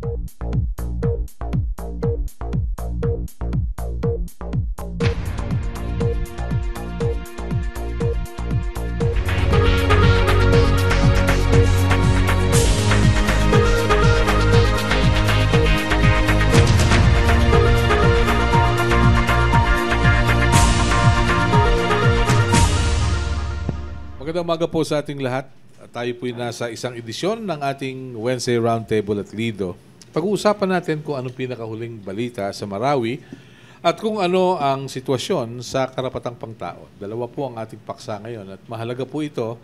Magandang umaga po sa ating lahat. Tayo po'y nasa isang edisyon ng ating Wednesday Roundtable at Lido. Pag-uusapan natin kung anong pinakahuling balita sa Marawi at kung ano ang sitwasyon sa karapatang pangtao. Dalawa po ang ating paksa ngayon at mahalaga po ito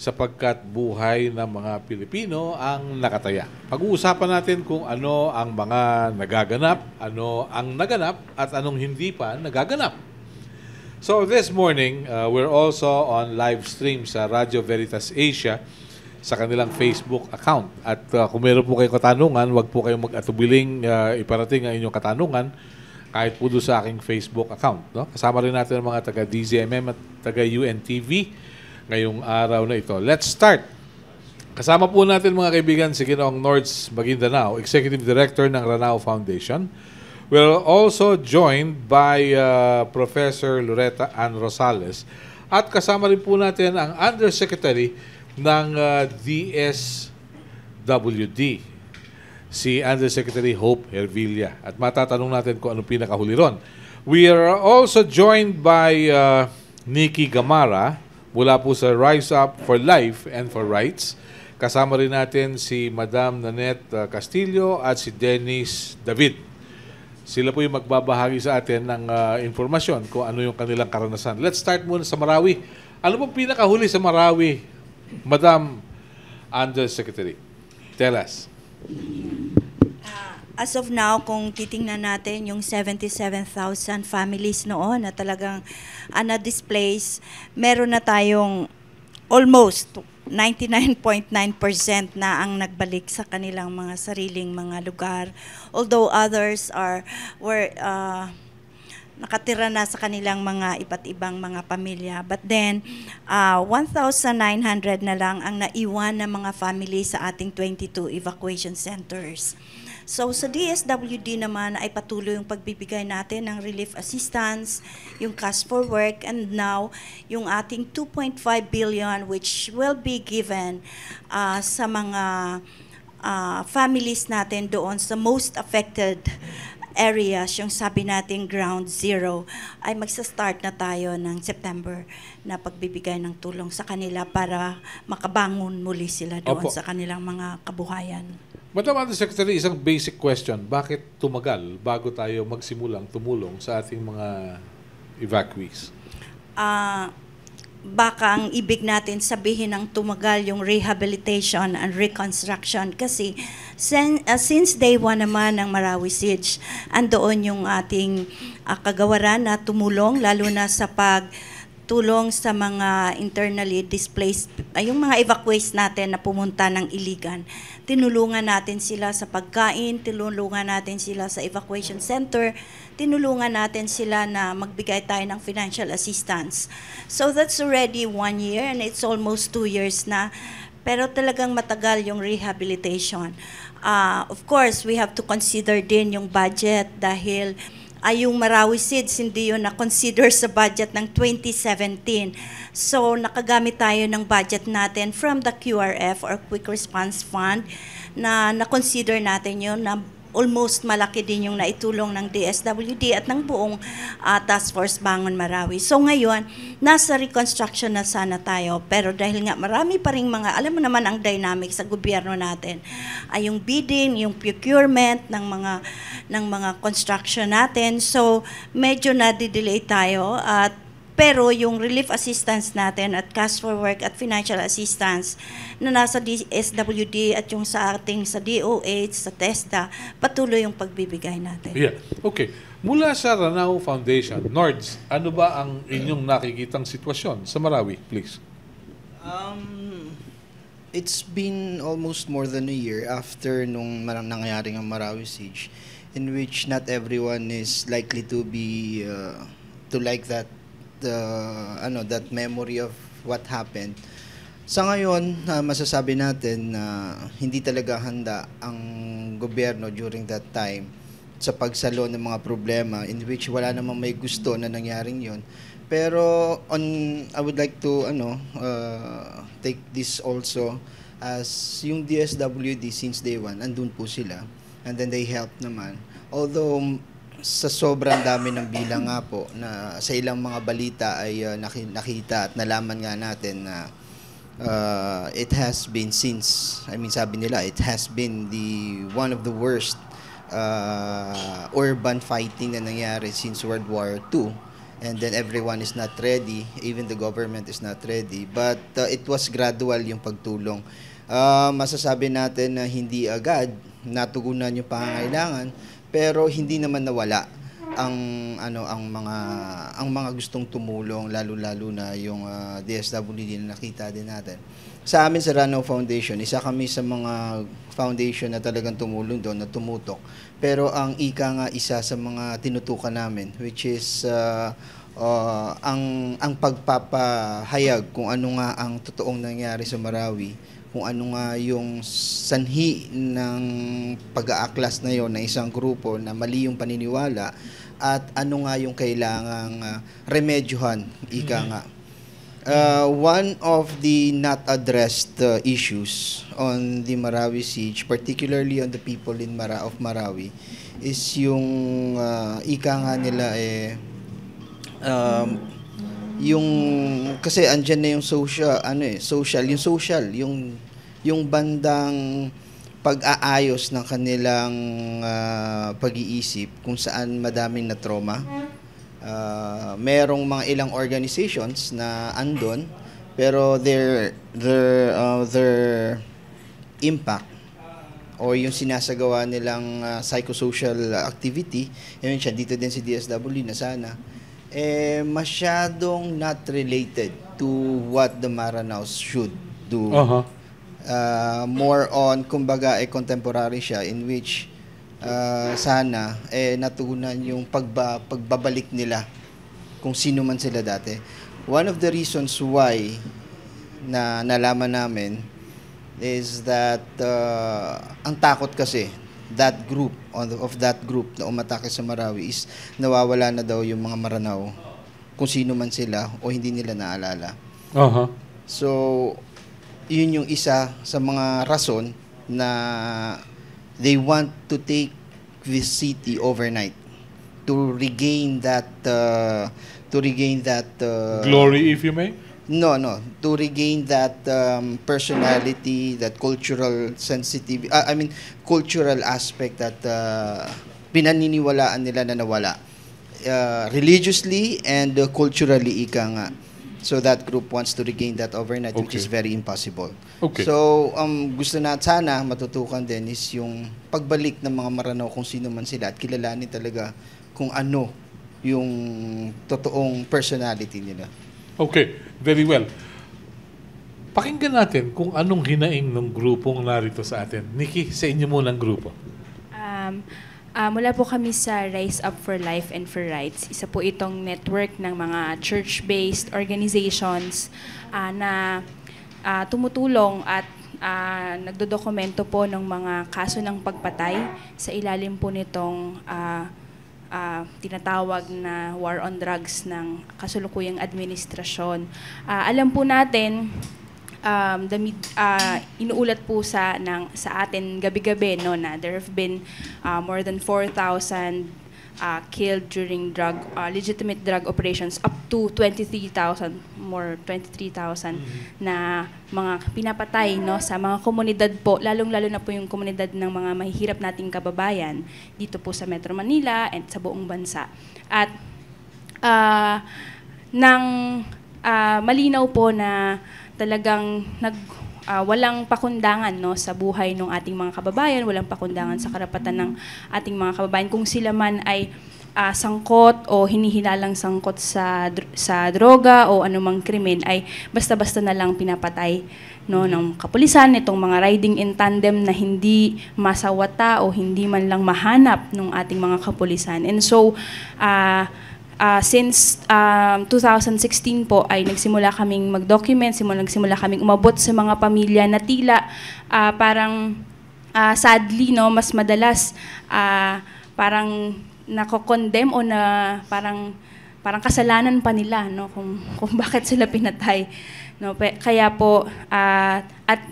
sapagkat buhay ng mga Pilipino ang nakataya. Pag-uusapan natin kung ano ang mga nagaganap, ano ang naganap at anong hindi pa nagaganap. So this morning, uh, we're also on live stream sa Radio Veritas Asia sa kanilang Facebook account. At uh, kung meron po kayong katanungan, wag po kayong mag-atubiling uh, iparating ang inyong katanungan kahit po doon sa aking Facebook account. No? Kasama rin natin ang mga taga-DZMM at taga-UNTV ngayong araw na ito. Let's start! Kasama po natin mga kaibigan si Ginoong Nords Maguindanao, Executive Director ng Ranao Foundation. We're also joined by uh, Professor Loretta Ann Rosales at kasama rin po natin ang Undersecretary ng uh, DSWD, si Undersecretary Hope Hervilla. At matatanong natin kung anong pinakahuli ron. We are also joined by uh, Nikki Gamara mula po sa Rise Up for Life and for Rights. Kasama rin natin si Madam Nanette uh, Castillo at si Dennis David. Sila po yung magbabahagi sa atin ng uh, informasyon kung ano yung kanilang karanasan. Let's start muna sa Marawi. Ano pong pinakahuli sa Marawi, Madam Undersecretary? Tell us. As of now, kung titingnan natin yung 77,000 families noon na talagang uh, na-displace, meron na tayong almost 99.9% na ang nagbalik sa kanilang mga sariling mga lugar. Although others are were uh, nakatira na sa kanilang mga iba't ibang mga pamilya. But then, uh, 1,900 na lang ang naiwan ng mga family sa ating 22 evacuation centers. So sa DSWD naman ay patuloy yung pagbibigay natin ng relief assistance, yung cash for work, and now yung ating 2.5 billion which will be given uh, sa mga uh, families natin doon sa most affected areas, yung sabi nating ground zero, ay magsa-start na tayo ng September na pagbibigay ng tulong sa kanila para makabangon muli sila doon Opo. sa kanilang mga kabuhayan. Madam Undersecretary, isang basic question. Bakit tumagal bago tayo magsimulang tumulong sa ating mga evacuees? ah baka ang ibig natin sabihin ng tumagal yung rehabilitation and reconstruction kasi sen, ah, since day one naman ng Marawi Siege, andoon yung ating ah, kagawaran na tumulong lalo na sa pag tulong sa mga internally displaced, ay yung mga evacuees natin na pumunta ng Iligan. Tinulungan natin sila sa pagkain, tinulungan natin sila sa evacuation center, tinulungan natin sila na magbigay tayo ng financial assistance. So that's already one year and it's almost two years na. Pero talagang matagal yung rehabilitation. Ah, of course, we have to consider din yung budget dahil ay yung Marawi Seeds, hindi yun na-consider sa budget ng 2017. So, nakagamit tayo ng budget natin from the QRF or Quick Response Fund na na-consider natin yun na almost malaki din yung naitulong ng DSWD at ng buong ah, Task Force Bangon Marawi. So ngayon, nasa reconstruction na sana tayo. Pero dahil nga marami pa rin mga, alam mo naman ang dynamic sa gobyerno natin, ay yung bidding, yung procurement ng mga ng mga construction natin. So medyo na-delay tayo at pero yung relief assistance natin at cash for work at financial assistance na nasa DSWD at yung sa ating sa DOH, sa TESDA, patuloy yung pagbibigay natin. Yeah. Okay. Mula sa Ranao Foundation, Nords, ano ba ang inyong nakikitang sitwasyon sa Marawi, please? Um, it's been almost more than a year after nung marang nangyari ang Marawi siege in which not everyone is likely to be uh, to like that the ano that memory of what happened Sa ngayon, ah, masasabi natin na hindi talaga handa ang gobyerno during that time sa pagsalo ng mga problema in which wala namang may gusto na nangyaring yon. Pero on I would like to ano uh, take this also as yung DSWD since day one andun po sila and then they help naman. Although sa sobrang dami ng bilang nga po na sa ilang mga balita ay uh, naki- nakita at nalaman nga natin na uh, it has been since I mean sabi nila it has been the one of the worst uh, urban fighting na nangyari since World War II and then everyone is not ready even the government is not ready. But uh, it was gradual yung pagtulong. Uh, masasabi natin na hindi agad natugunan yung pangangailangan pero hindi naman nawala ang ano ang mga ang mga gustong tumulong lalo-lalo na yung uh, DSWD na nakita din natin. Sa amin sa Rano Foundation, isa kami sa mga foundation na talagang tumulong doon na tumutok. Pero ang ika nga isa sa mga tinutukan namin which is uh, uh, ang ang pagpapahayag kung ano nga ang totoong nangyari sa Marawi kung ano nga yung sanhi ng pag-aaklas na yon ng isang grupo na mali yung paniniwala at ano nga yung kailangang uh, remedyohan, ika nga. Uh, one of the not addressed uh, issues on the Marawi siege, particularly on the people in Mara of Marawi, is yung uh, ika nga nila eh um, yung kasi andyan na yung social ano eh social yung social yung yung bandang pag-aayos ng kanilang ah, pag-iisip kung saan madaming na trauma Ah, merong mga ilang organizations na andon pero their their uh, their impact o yung sinasagawa nilang ah, psychosocial activity, yun siya, dito din si DSW na sana, eh, masyadong not related to what the Maranaos should do. Aha. Uh, more on, kumbaga, eh, contemporary siya in which uh, sana eh, natugunan yung pagba, pagbabalik nila kung sino man sila dati. One of the reasons why na nalaman namin is that uh, ang takot kasi that group of that group na umatake sa Marawi is nawawala na daw yung mga Maranao kung sino man sila o hindi nila naalala. Aha. So, yun yung isa sa mga rason na they want to take this city overnight to regain that uh, to regain that uh, Glory, if you may. No, no. To regain that um, personality, that cultural sensitivity, I mean, cultural aspect that uh, pinaniniwalaan nila na nawala. Uh, religiously and uh, culturally, ika nga. So that group wants to regain that overnight, which Okay. is very impossible. Okay. So, um, gusto na sana matutukan din is yung pagbalik ng mga Maranao kung sino man sila at kilalanin talaga kung ano yung totoong personality nila. Okay, very well. Pakinggan natin kung anong hinaing ng grupong narito sa atin. Nikki, sa inyo munang grupo. Um, ah, mula po kami sa Rise Up for Life and for Rights. Isa po itong network ng mga church-based organizations ah, na ah, tumutulong at ah, nagdodokumento po ng mga kaso ng pagpatay sa ilalim po nitong ah, ah, tinatawag na war on drugs ng kasulukuyang administrasyon. Ah, alam po natin um, the mid, ah, inuulat po sa ng sa atin gabi-gabi no na there have been ah, more than 4,000 ah, killed during drug ah, legitimate drug operations up to 23,000 more 23,000 na mga pinapatay no sa mga komunidad po. Lalong-lalo na po yung komunidad ng mga mahihirap nating kababayan dito po sa Metro Manila and sa buong bansa. At ah nang ah, malinaw po na talagang nag ah, walang pakundangan no sa buhay ng ating mga kababayan, walang pakundangan sa karapatan ng ating mga kababayan kung sila man ay ah, sangkot o hinihinalang sangkot sa dr- sa droga o anumang krimen ay basta-basta na lang pinapatay no ng kapulisan itong mga riding in tandem na hindi masawata o hindi man lang mahanap ng ating mga kapulisan. And so ah ah, since um, 2016 po ay nagsimula kaming mag-document, simula, nagsimula kaming umabot sa mga pamilya na tila ah, parang ah, sadly no mas madalas ah, parang nako-condemn o na parang parang kasalanan pa nila no kung kung bakit sila pinatay no kaya po ah, at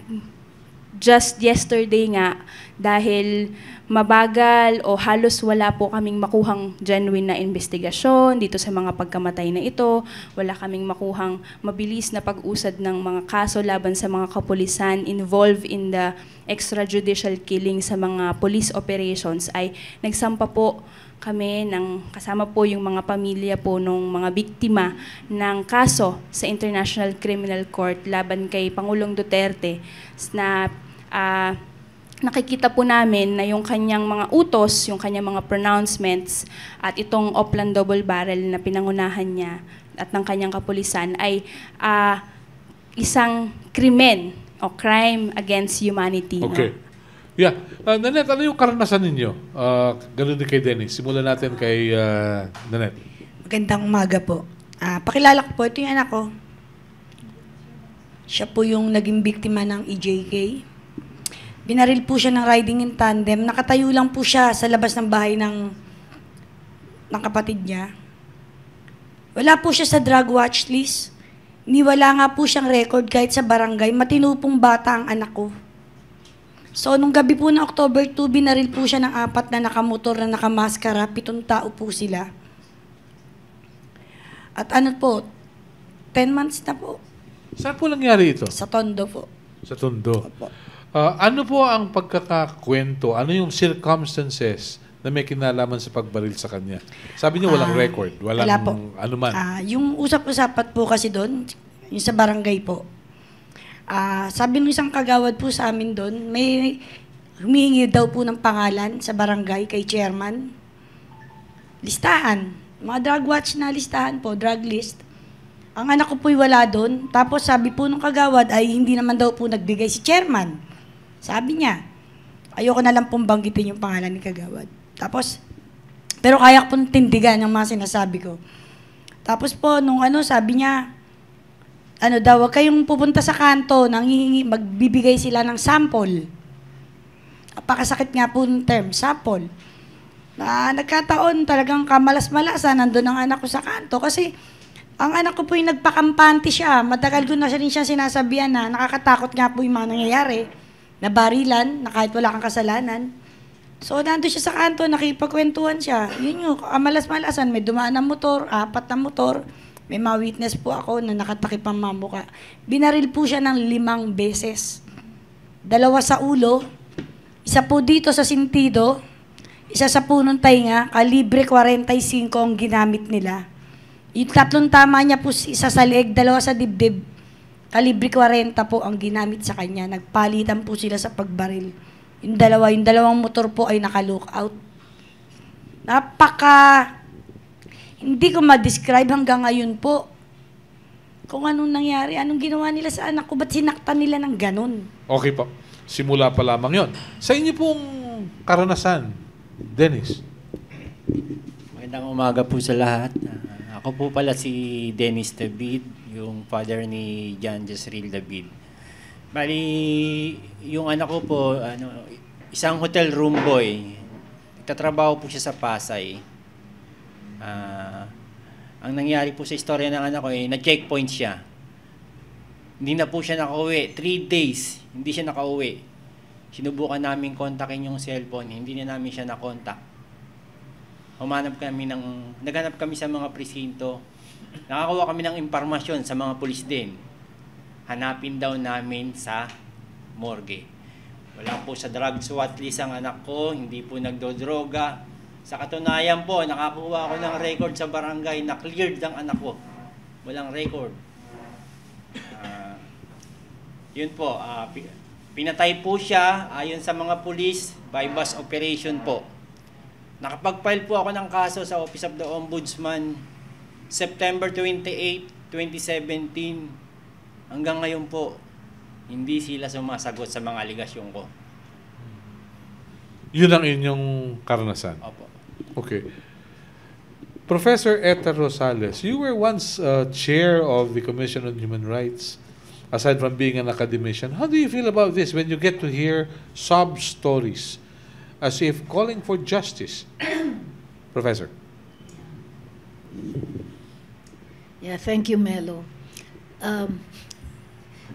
just yesterday nga dahil mabagal o halos wala po kaming makuhang genuine na investigasyon dito sa mga pagkamatay na ito. Wala kaming makuhang mabilis na pag-usad ng mga kaso laban sa mga kapulisan involved in the extrajudicial killing sa mga police operations ay nagsampa po kami ng kasama po yung mga pamilya po nung mga biktima ng kaso sa International Criminal Court laban kay Pangulong Duterte na ah, nakikita po namin na yung kanyang mga utos, yung kanyang mga pronouncements at itong Oplan Double Barrel na pinangunahan niya at ng kanyang kapulisan ay ah, isang krimen o crime against humanity. no? Okay. Yeah. Uh, Nanette, ano yung karanasan ninyo? Uh, ganun din kay Dennis. Simulan natin kay uh, Nanette. Magandang umaga po. Ah, pakilala ko po, ito yung anak ko. Siya po yung naging biktima ng EJK. Binaril po siya ng riding in tandem. Nakatayo lang po siya sa labas ng bahay ng, ng kapatid niya. Wala po siya sa drug watch list. Ni wala nga po siyang record kahit sa barangay. Matinupong bata ang anak ko. So, nung gabi po ng October 2, binaril po siya ng apat na nakamotor na nakamaskara. Pitong tao po sila. At ano po, 10 months na po Saan po nangyari ito? sa Tondo po. Sa Tondo. Opo. Uh, ano po ang pagkakakwento? Ano yung circumstances na may kinalaman sa pagbaril sa kanya? Sabi niyo walang Ah, record, walang wala po. ano man. Ah, yung usap-usapat po kasi doon, yung sa barangay po. Ah, sabi ng isang kagawad po sa amin doon, may humihingi daw po ng pangalan sa barangay kay chairman. Listahan. Mga drug watch na listahan po, drug list. Ang anak ko po'y wala doon. Tapos sabi po ng kagawad ay hindi naman daw po nagbigay si chairman. Sabi niya, ayoko na lang pong banggitin yung pangalan ni kagawad. Tapos, pero kaya pong tindigan yung mga sinasabi ko. Tapos po, nung ano, sabi niya, ano daw, wag kayong pupunta sa kanto, nanghihingi, magbibigay sila ng sample. Napakasakit nga po ng term, sample. Na nagkataon talagang kamalas-malasan, nandun ang anak ko sa kanto. Kasi ang anak ko po yung nagpakampante siya. Matagal ko na siya rin siya sinasabihan na nakakatakot nga po yung mga nangyayari. Nabarilan, na kahit wala kang kasalanan. So, nandun siya sa kanto, nakipagkwentuhan siya. Yun yung kamalas-malasan. May dumaan na motor, apat na motor. May mga witness po ako na nakatakip ang. Binaril po siya ng limang beses. Dalawa sa ulo, isa po dito sa sintido, isa sa punong tainga, kalibre 45 ang ginamit nila. Yung tatlong tama niya po, isa sa leeg, dalawa sa dibdib, kalibre 40 po ang ginamit sa kanya. Nagpalitan po sila sa pagbaril. Yung dalawa, yung dalawang motor po ay naka-lookout. Napaka, hindi ko ma-describe hanggang ngayon po kung anong nangyari, anong ginawa nila sa anak ko, ba't sinaktan nila ng ganun? Okay po. Simula pa lamang yon. Sa inyo pong karanasan, Dennis. Magandang umaga po sa lahat. Ah, ako po pala si Dennis David, yung father ni John Jezreel David. Bali, yung anak ko po, ano, isang hotel room boy. Nagtatrabaho po siya sa Pasay. Ah, ang nangyari po sa istorya ng anak ko, eh, na-checkpoint siya. Hindi na po siya nakauwi. Three days, hindi siya nakauwi. Sinubukan namin kontakin yung cellphone, hindi na namin siya nakontak. Humanap kami ng, naghanap kami sa mga presinto. Nakakuha kami ng impormasyon sa mga pulis din. Hanapin daw namin sa morgue. Wala po sa drug SWAT list ang anak ko, hindi po nagdodroga. Sa katunayan po, nakakuha ako ng record sa barangay na cleared ang anak ko. Walang record. Ah, yun po, pi- pinatay po siya ayon sa mga pulis by bus operation po. Nakapag-file po ako ng kaso sa Office of the Ombudsman September 28, 2017. Hanggang ngayon po, hindi sila sumasagot sa mga aligasyon ko. Yun ang inyong karanasan. Opo. Okay. Professor Eta Rosales, you were once uh, chair of the Commission on Human Rights, aside from being an academician. How do you feel about this when you get to hear sob stories as if calling for justice? Professor. Yeah, thank you, Melo. Um,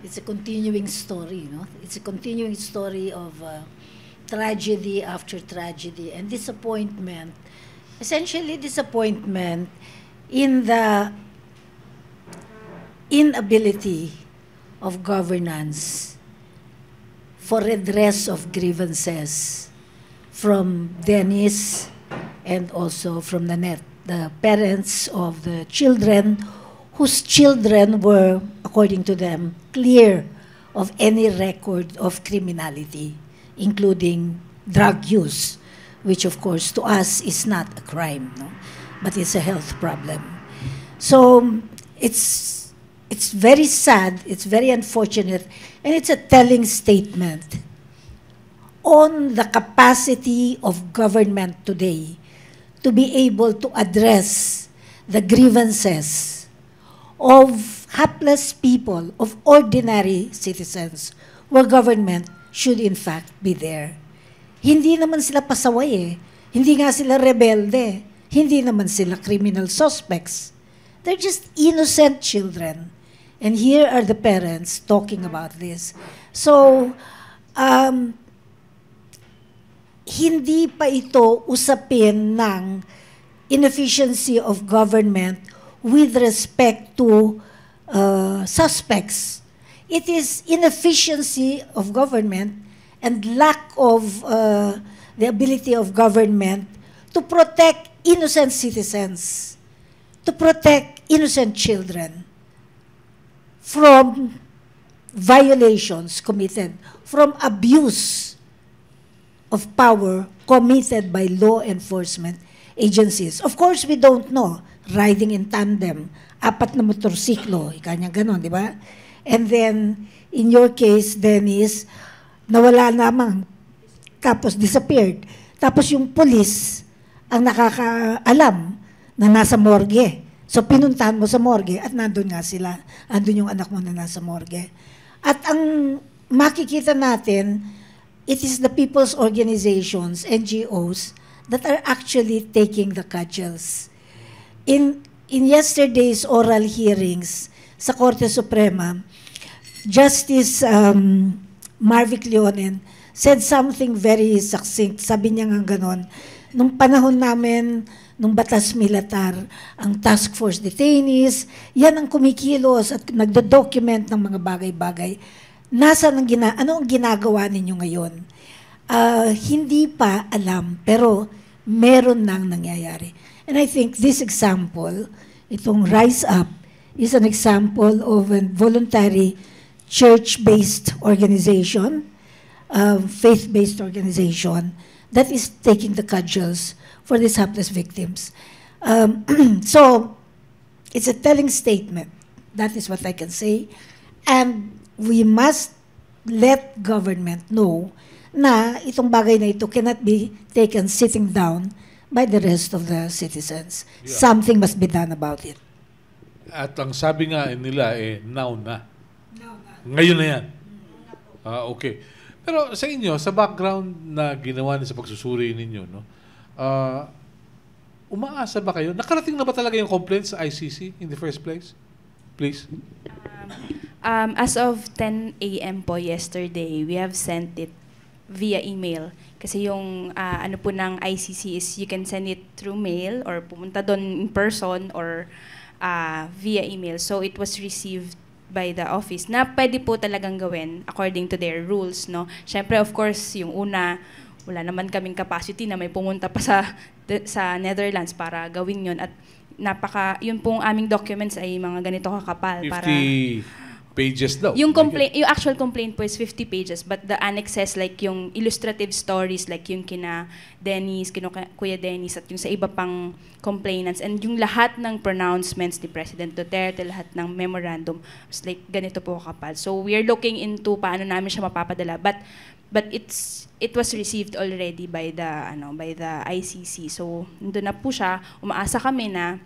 it's a continuing story, you know. It's a continuing story of uh, tragedy after tragedy and disappointment. Essentially, disappointment in the inability of governance for redress of grievances from Dennis and also from Nanette, the parents of the children whose children were, according to them, clear of any record of criminality, including drug use, which of course to us is not a crime, no? but it's a health problem. So it's it's very sad, it's very unfortunate, and it's a telling statement on the capacity of government today to be able to address the grievances of hapless people, of ordinary citizens, where government should in fact be there. Hindi naman sila pasaway eh. Hindi nga sila rebelde. Hindi naman sila criminal suspects. They're just innocent children. And here are the parents talking about this. So, um, hindi pa ito usapin ng inefficiency of government with respect to uh, suspects. It is inefficiency of government and lack of uh, the ability of government to protect innocent citizens, to protect innocent children from violations committed, from abuse of power committed by law enforcement agencies. Of course, we don't know. Riding in tandem, apat na motorsiklo, kanya ganon, di ba? And then, in your case, Dennis, nawala namang, tapos disappeared. Tapos yung police ang nakakaalam na nasa morgue. So pinuntahan mo sa morgue at nandun nga sila. Andun yung anak mo na nasa morgue. At ang makikita natin, it is the people's organizations, NGOs, that are actually taking the cudgels. In, in yesterday's oral hearings sa Korte Suprema, Justice um, Marvick Leonen said something very succinct. Sabi niya nga ganon, nung panahon namin, nung batas militar, ang task force detainees, yan ang kumikilos at nagdo-document ng mga bagay-bagay. Nasa ang gina, ano ang ginagawa ninyo ngayon? Ah, hindi pa alam, pero meron nang nangyayari. And I think this example, itong Rise Up, is an example of a voluntary church-based organization, uh, faith-based organization that is taking the cudgels for these hapless victims. Um, so, it's a telling statement. That is what I can say. And we must let government know na itong bagay na ito cannot be taken sitting down by the rest of the citizens. Yeah. Something must be done about it. At ang sabi nga nila eh, now na. Ngayon na yan. Ah, okay. Pero sa inyo, sa background na ginawa niyo sa pagsusuri ninyo, no? ah, umaasa ba kayo? Nakarating na ba talaga yung complaint sa ICC in the first place? Please. Um, as of 10 a.m. po yesterday, we have sent it via email. Kasi yung ah, ano po ng ICC is you can send it through mail or pumunta doon in person or ah, via email. So it was received by the office na pwede po talagang gawin according to their rules. No? Siyempre, of course, yung una, wala naman kaming capacity na may pumunta pa sa sa Netherlands para gawin yon at napaka yun pong aming documents ay mga ganito kakapal 50 para pages daw. yung complaint, yung actual complaint po is 50 pages, but the annexes like yung illustrative stories like yung kina Dennis, kina Kuya Dennis at yung sa iba pang complainants and yung lahat ng pronouncements ni President Duterte, lahat ng memorandum was like ganito po kapal. So we are looking into paano namin siya mapapadala. But but it's it was received already by the ano by the ICC. So, nandun na po siya. Umaasa kami na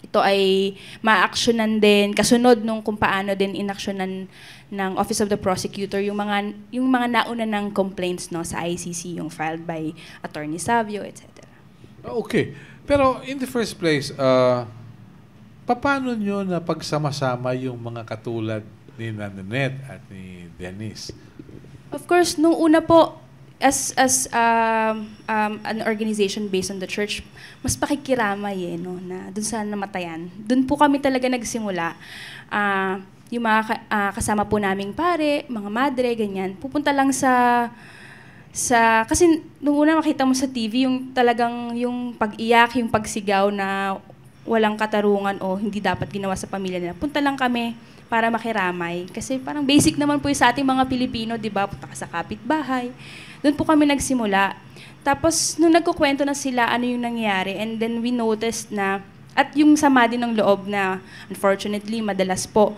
ito ay ma-actionan din kasunod nung kung paano din inaksyonan ng Office of the Prosecutor yung mga yung mga nauna ng complaints no sa ICC yung filed by Attorney Savio etc. Ah, Okay. Pero in the first place, uh, paano nyo na pagsama-sama yung mga katulad ni Nanette at ni Dennis? Of course, nung una po, as as um, um, an organization based on the church, mas pakikiramay eh, no, na dun sa namatayan. Dun po kami talaga nagsimula. Ah, yung mga ka- ah, kasama po naming pare, mga madre, ganyan, pupunta lang sa sa kasi nung una makita mo sa TV yung talagang yung pag-iyak, yung pagsigaw na walang katarungan o hindi dapat ginawa sa pamilya nila. Punta lang kami para makiramay. Kasi parang basic naman po yung sa ating mga Pilipino, di ba? Punta ka sa kapitbahay. Doon po kami nagsimula. Tapos, nung nagkukwento na sila ano yung nangyari, and then we noticed na, at yung sama din ng loob na, unfortunately, madalas po,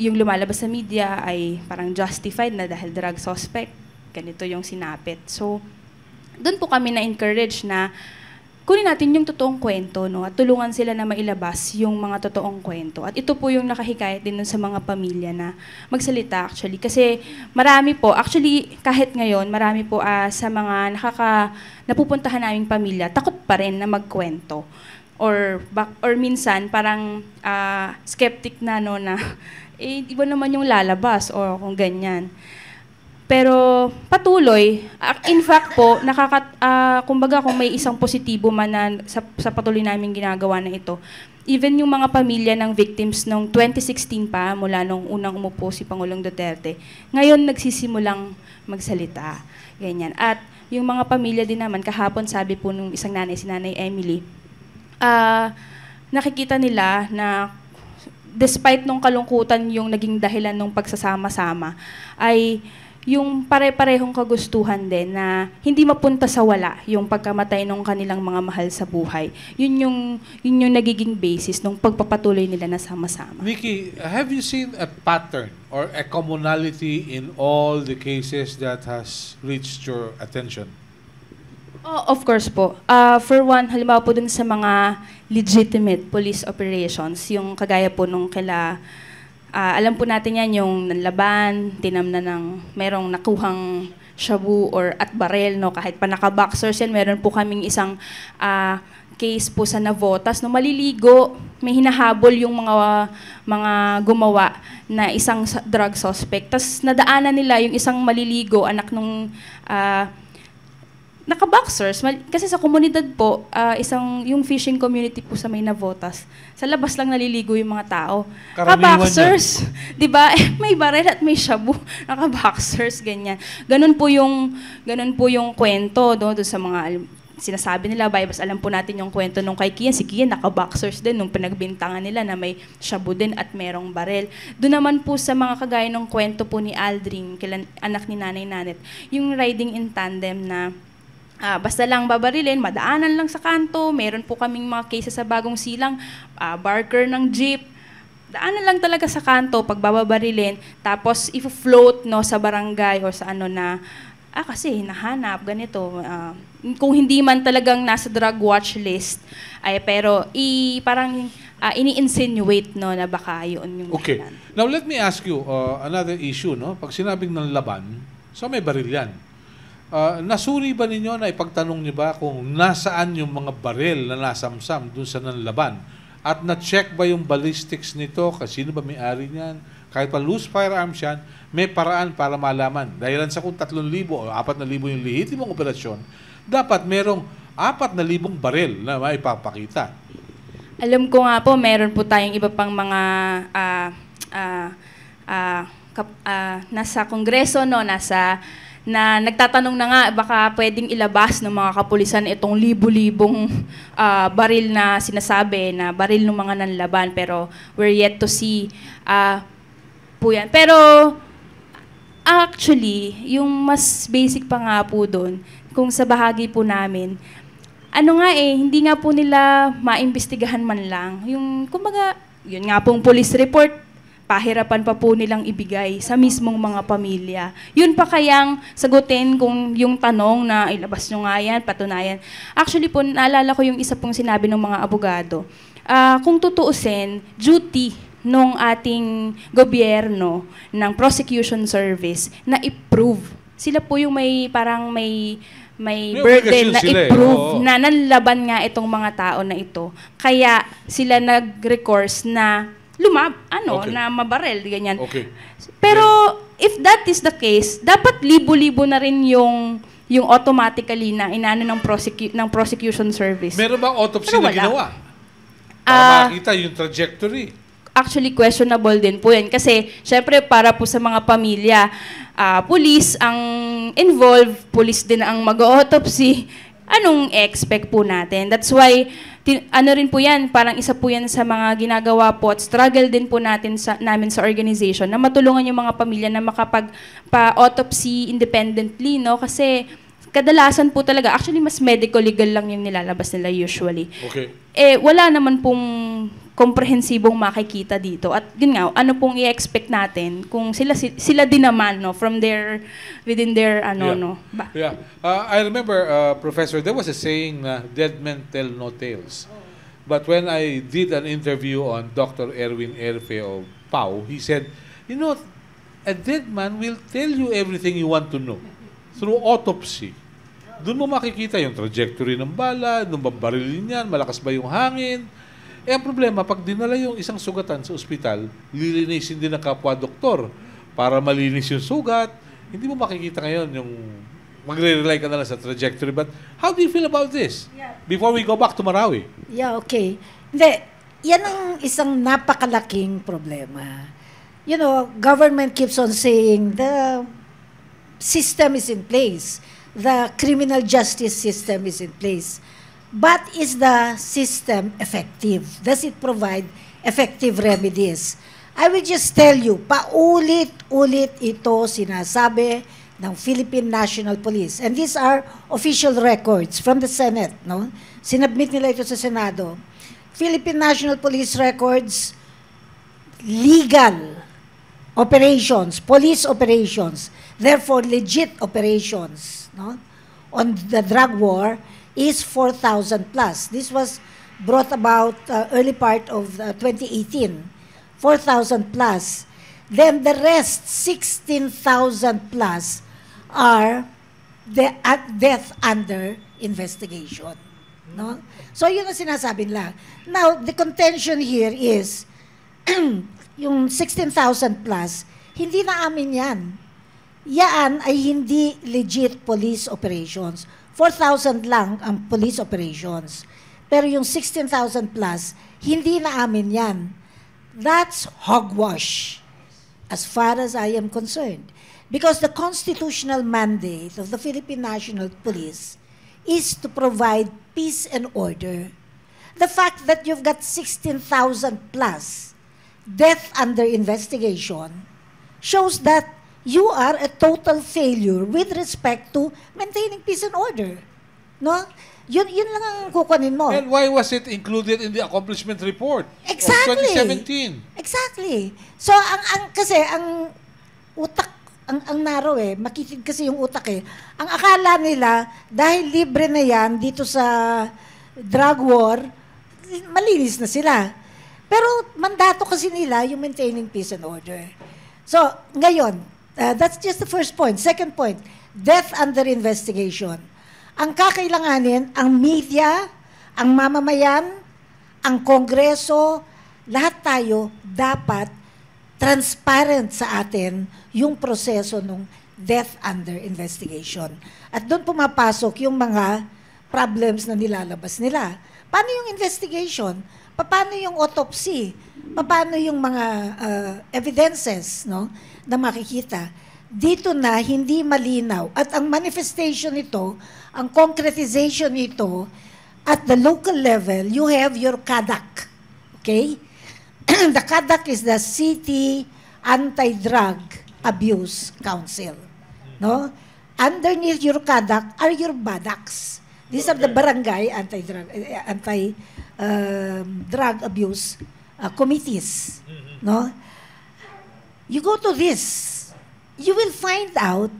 yung lumalabas sa media ay parang justified na dahil drug suspect, ganito yung sinapit. So, doon po kami na-encourage na kunin natin yung totoong kwento no at tulungan sila na mailabas yung mga totoong kwento. At ito po yung nakahikayat din sa mga pamilya na magsalita actually kasi marami po actually kahit ngayon marami po ah, sa mga nakaka napupuntahan naming pamilya takot pa rin na magkwento or bak, or minsan parang ah, skeptic na no na eh iba naman yung lalabas or kung ganyan. Pero patuloy, ah, in fact po, nakaka, ah, kumbaga kung may isang positibo man na sa, sa patuloy namin ginagawa na ito, even yung mga pamilya ng victims nung 2016 pa, mula nung unang umupo si Pangulong Duterte, ngayon nagsisimulang magsalita. Ganyan. At yung mga pamilya din naman, kahapon sabi po nung isang nanay, si Nanay Emily, ah, nakikita nila na despite nung kalungkutan yung naging dahilan ng pagsasama-sama, ay yung pare-parehong kagustuhan din na hindi mapunta sa wala yung pagkamatay ng kanilang mga mahal sa buhay. Yun yung, yun yung nagiging basis ng pagpapatuloy nila na sama-sama. Vicky, have you seen a pattern or a commonality in all the cases that has reached your attention? Oh, of course po. Ah, for one, halimbawa po dun sa mga legitimate police operations, yung kagaya po nung kila, ah, alam po natin yan, yung nanlaban, tinamna ng merong nakuhang shabu or at barel, no, kahit pa naka-boxers yan, meron po kaming isang ah, case po sa Navotas, no, maliligo, may hinahabol yung mga mga gumawa na isang sa- drug suspect. Tapos nadaanan nila yung isang maliligo, anak nung ah, naka-boxers. Kasi sa komunidad po, ah, isang, yung fishing community po sa may Navotas, sa labas lang naliligo yung mga tao. Naka-boxers. Di ba? Eh, may barel at may shabu. Naka-boxers, ganyan. Ganun po yung, ganun po yung kwento do, do sa mga sinasabi nila, Bibas, alam po natin yung kwento nung kay Kian. Si Kian, naka-boxers din nung pinagbintangan nila na may shabu din at merong barel. Doon naman po sa mga kagaya ng kwento po ni Aldrin, kailan, anak ni Nanay Nanet, yung riding in tandem na Ah, basta lang babarilin, madaanan lang sa kanto. Meron po kaming mga cases sa bagong silang, ah, barker ng jeep. Daanan lang talaga sa kanto pag bababarilin. Tapos i-float no, sa barangay o sa ano na, ah kasi hinahanap, ganito. ah, kung hindi man talagang nasa drug watch list, ay pero i, parang ah, ini-insinuate no, na baka yun yung Okay. dahilan. Now, let me ask you uh, another issue. No? Pag sinabing ng laban, so may baril yan. Uh, nasuri ba ninyo na ipagtanong niyo ba kung nasaan yung mga baril na nasamsam dun sa nanlaban? At na-check ba yung ballistics nito? Kasi sino ba may-ari niyan? Kahit pa loose firearms yan, may paraan para malaman. Dahil sa kung 3,000 o 4,000 yung lehitimong operasyon, dapat merong 4,000 baril na maipapakita. Alam ko nga po, meron po tayong iba pang mga ah, ah, ah, kap- ah, nasa kongreso, no, nasa na nagtatanong na nga baka pwedeng ilabas ng mga kapulisan itong libo-libong ah, baril na sinasabi na baril ng mga nanlaban pero we're yet to see ah, po yan. Pero actually, yung mas basic pa nga po doon, kung sa bahagi po namin, ano nga eh, hindi nga po nila maimbestigahan man lang. Yung, kumbaga, yun nga pong police report, pahirapan pa po nilang ibigay sa mismong mga pamilya. Yun pa kayang sagutin kung yung tanong na ilabas nyo nga yan, patunayan. Actually po, naalala ko yung isa pong sinabi ng mga abogado. Ah, kung tutuusin, duty nung ating gobyerno ng prosecution service na i-prove. Sila po yung may parang may may May burden na eh, i-prove oo. na nanlaban nga itong mga tao na ito. Kaya sila nag-recourse na lumab, ano, Okay. na mabarel, ganyan. Okay. Pero if that is the case, dapat libo-libo na rin yung yung automatically na inano ng prosecu- ng prosecution service. Meron bang autopsy Pero na wala. ginawa? Para Ah, makita yung trajectory. actually questionable din po yan. Kasi, syempre, para po sa mga pamilya, ah, police ang involved, police din ang mag-autopsy. Anong expect po natin? That's why, ano rin po yan, parang isa po yan sa mga ginagawa po at struggle din po natin sa, namin sa organization na matulungan yung mga pamilya na makapag-autopsy independently, no? Kasi, kadalasan po talaga, actually, mas medical-legal lang yung nilalabas nila usually Okay. eh wala naman pong komprehensibong makikita dito. At yun nga, ano pong i-expect natin kung sila si- sila din naman no from their within their ano Yeah. no. Ba- Yeah. Uh, I remember, uh, Professor, there was a saying na dead men tell no tales. But when I did an interview on Dr. Erwin Erfe of PAU, he said, you know, a dead man will tell you everything you want to know through autopsy. Doon mo makikita yung trajectory ng bala, nung babarilin yan, malakas ba yung hangin. Eh, ang problema, pag dinala yung isang sugatan sa ospital, lilinisin din ng kapwa-doktor para malinis yung sugat. Hindi mo makikita ngayon yung magre-rely ka na lang sa trajectory. But how do you feel about this? Before we go back to Marawi. Yeah, okay. Hindi, yan ang isang napakalaking problema. You know, government keeps on saying the system is in place. The criminal justice system is in place. But is the system effective? Does it provide effective remedies? I will just tell you, paulit-ulit ito sinasabi ng Philippine National Police. And these are official records from the Senate. No? Sinabmit nila ito sa Senado. Philippine National Police records, legal operations, police operations, therefore legit operations no? on the drug war is 4,000 plus. This was brought about uh, early part of uh, 2018. 4,000 plus. Then the rest, 16,000 plus, are the, at death under investigation. No? So yun ang sinasabi nila. Now, the contention here is, yung 16,000 plus, hindi na amin yan. Yan ay hindi legit police operations. 4,000 lang ang police operations. Pero yung 16,000 plus, hindi na amin yan. That's hogwash as far as I am concerned. Because the constitutional mandate of the Philippine National Police is to provide peace and order. The fact that you've got 16,000 plus death under investigation shows that you are a total failure with respect to maintaining peace and order. No? Yun, yun lang ang kukunin mo. And why was it included in the accomplishment report Exactly. of 2017? Exactly. So ang ang kasi ang utak ang ang narrow eh, makitid kasi yung utak eh. Ang akala nila dahil libre na yan dito sa drug war, malinis na sila. Pero mandato kasi nila yung maintaining peace and order. So, ngayon, uh, that's just the first point. Second point, death under investigation. Ang kakailanganin, ang media, ang mamamayan, ang kongreso, lahat tayo dapat transparent sa atin yung proseso ng death under investigation. At doon pumapasok yung mga problems na nilalabas nila. Paano yung investigation? Paano yung autopsy? Paano yung mga uh, evidences no, na makikita? Dito na hindi malinaw. At ang manifestation nito, ang concretization nito, at the local level, you have your CADAC. Okay? the CADAC is the City Anti-Drug Abuse Council. No? Underneath your CADAC are your BADACs. These are the barangay anti-drug eh, anti um, drug abuse uh, committees, no? You go to this, you will find out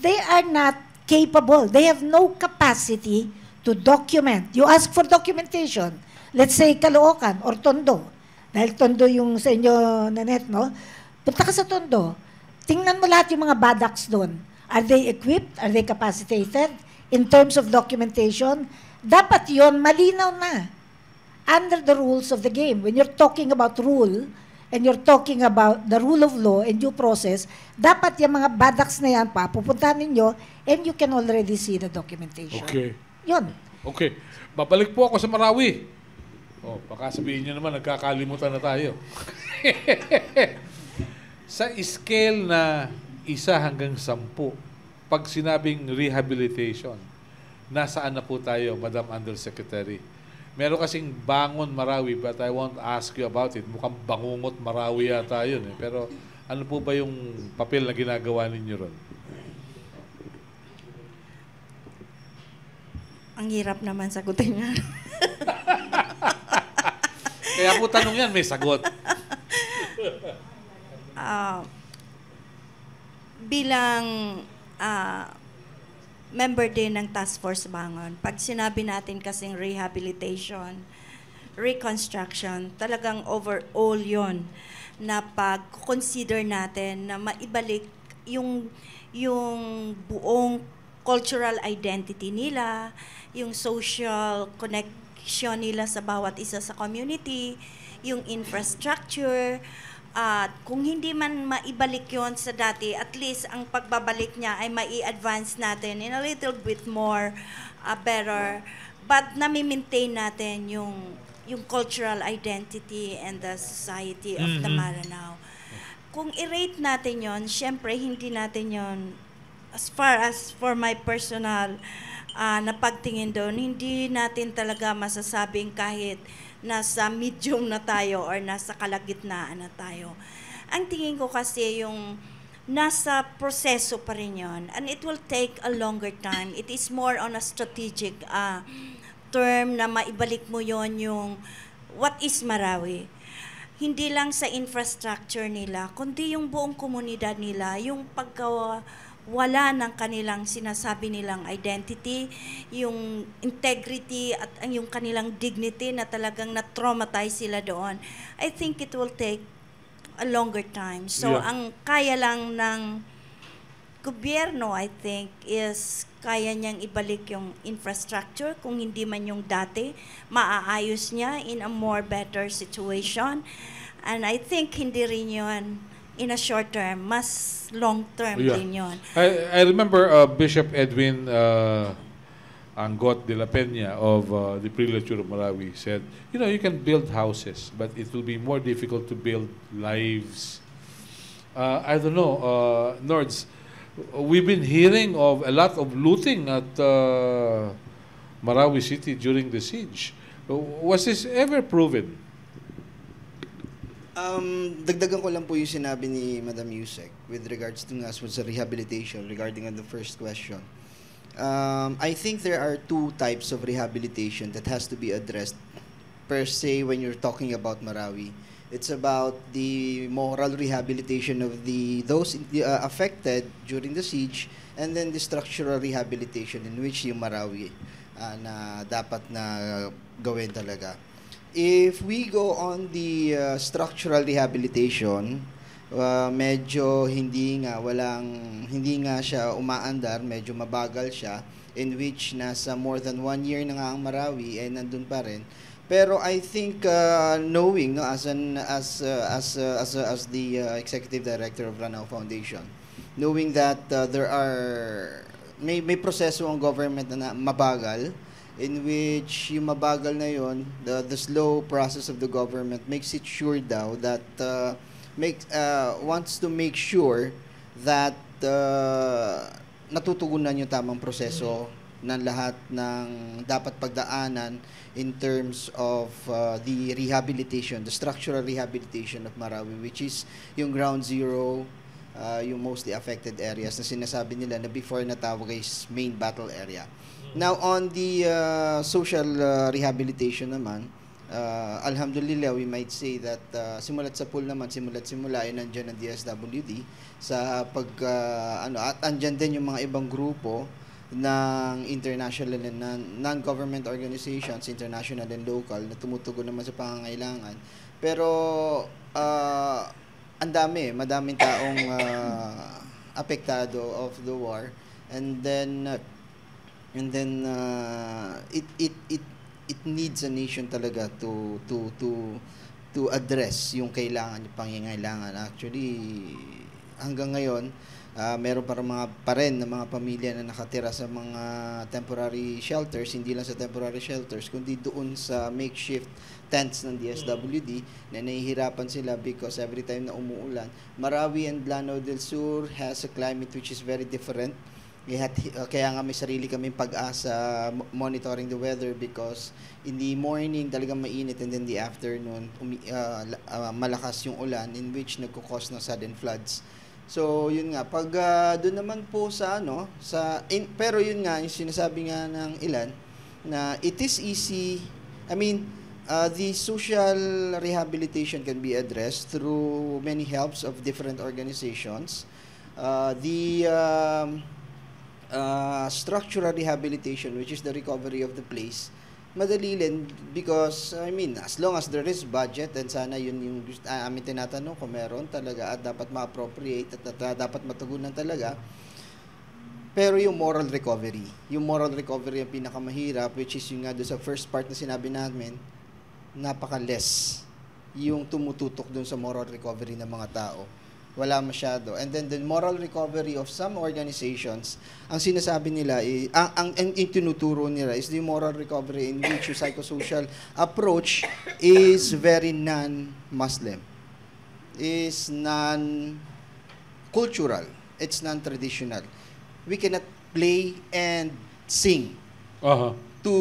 they are not capable. They have no capacity to document. You ask for documentation. Let's say Caloocan or Tondo. Dahil Tondo yung sa inyo, Nanette, no? Punta ka sa Tondo. Tingnan mo lahat yung mga badaks doon. Are they equipped? Are they capacitated? In terms of documentation, dapat yon malinaw na under the rules of the game. When you're talking about rule, and you're talking about the rule of law and due process, dapat yung mga badaks na yan pa, pupuntahan ninyo, and you can already see the documentation. Okay. Yun. Okay. Babalik po ako sa Marawi. Oh, baka sabihin niyo naman, nagkakalimutan na tayo. sa scale na isa hanggang sampu, pag sinabing rehabilitation, nasaan na po tayo, Madam Undersecretary? Meron kasing bangon Marawi, but I won't ask you about it. Mukhang bangungot Marawi yata yun. Eh. Pero ano po ba yung papel na ginagawa ninyo ron? Ang hirap naman sagutin nga. Kaya po tanong yan, may sagot. Ah, bilang ah, member din ng Task Force Bangon, pag sinabi natin kasing rehabilitation, reconstruction, talagang overall yon na pag-consider natin na maibalik yung yung buong cultural identity nila, yung social connection nila sa bawat isa sa community, yung infrastructure, at kung hindi man maibalik yon sa dati, at least ang pagbabalik niya ay mai-advance natin in a little bit more uh, better. But nami-maintain natin yung yung cultural identity and the society of the Maranao. Kung i-rate natin yon, syempre hindi natin yon as far as for my personal uh, na pagtingin doon, hindi natin talaga masasabing kahit nasa medium na tayo or nasa kalagitnaan na tayo. Ang tingin ko kasi yung nasa proseso pa rin yun. And it will take a longer time. It is more on a strategic uh, term na maibalik mo yon yung what is Marawi. Hindi lang sa infrastructure nila, kundi yung buong komunidad nila, yung pagka wala ng kanilang sinasabi nilang identity, yung integrity at ang yung kanilang dignity na talagang na-traumatize sila doon. I think it will take a longer time. So, Yeah. ang kaya lang ng gobyerno, I think, is kaya niyang ibalik yung infrastructure. Kung hindi man yung dati, maaayos niya in a more better situation. And I think hindi rin yun in a short term, mas long term Yeah. din yun. I, I remember uh, Bishop Edwin uh, Angot de la Peña of uh, the Prelature of Marawi said, you know, you can build houses, but it will be more difficult to build lives. Uh, I don't know, uh, Nords, we've been hearing of a lot of looting at uh, Marawi City during the siege. Was this ever proven? Um, dagdagan ko lang po yung sinabi ni Madam Yusek with regards to nga sa rehabilitation regarding on the first question. Um, I think there are two types of rehabilitation that has to be addressed per se when you're talking about Marawi. It's about the moral rehabilitation of the those uh, affected during the siege and then the structural rehabilitation in which yung Marawi uh, na dapat na gawin talaga. If we go on the uh, structural rehabilitation, uh, medyo hindi nga walang hindi nga siya umaandar, medyo mabagal siya in which nasa more than one year na nga ang Marawi ay nandun pa rin. Pero I think uh, knowing no as an as uh, as uh, as uh, as the uh, executive director of Ranao Foundation, knowing that uh, there are may may proseso ang government na, na mabagal in which yung mabagal na yon the the slow process of the government makes it sure daw that uh, makes uh, wants to make sure that uh, natutugunan yung tamang proseso ng lahat ng dapat pagdaanan in terms of uh, the rehabilitation, the structural rehabilitation of Marawi, which is yung ground zero, uh, yung mostly affected areas na sinasabi nila na before natawag is main battle area. Now, on the uh, social uh, rehabilitation naman, uh, alhamdulillah, we might say that uh, simulat sa pool naman, simulat simula ay nandiyan ang DSWD sa pag, uh, ano, at andyan din yung mga ibang grupo ng international and non- non-government organizations, international and local, na tumutugon naman sa pangangailangan. Pero, uh, ang dami, madaming taong uh, apektado of the war. And then, uh, and then uh, it it it it needs a nation talaga to to to to address yung kailangan yung pangangailangan. Actually hanggang ngayon ah, meron pa rin mga pa rin na mga pamilya na nakatira sa mga temporary shelters. Hindi lang sa temporary shelters kundi doon sa makeshift tents ng DSWD na nahihirapan sila because every time na umuulan Marawi and Lanao del Sur has a climate which is very different Ihat, uh, kaya nga may sarili kaming pag-asa mo- monitoring the weather because in the morning talagang mainit and then the afternoon umi, uh, uh, malakas yung ulan in which nagkukos ng sudden floods. So yun nga pag uh, doon naman po sa ano sa in, pero yun nga yung sinasabi nga ng ilan na it is easy I mean uh, the social rehabilitation can be addressed through many helps of different organizations. Uh, the um, uh, structural rehabilitation, which is the recovery of the place, madali din because, I mean, as long as there is budget, and sana yun yung gusto, ah, amin tinatanong kung meron talaga at dapat ma-appropriate at, at, ah, dapat matugunan talaga. Pero yung moral recovery, yung moral recovery ang pinakamahirap, which is yung nga doon sa first part na sinabi namin, napaka-less yung tumututok doon sa moral recovery ng mga tao wala masyado. And then the moral recovery of some organizations, ang sinasabi nila, eh, ang, ang, ang itinuturo nila is the moral recovery in which yung psychosocial approach is very non-Muslim. Is non-cultural. It's non-traditional. We cannot play and sing Aha. to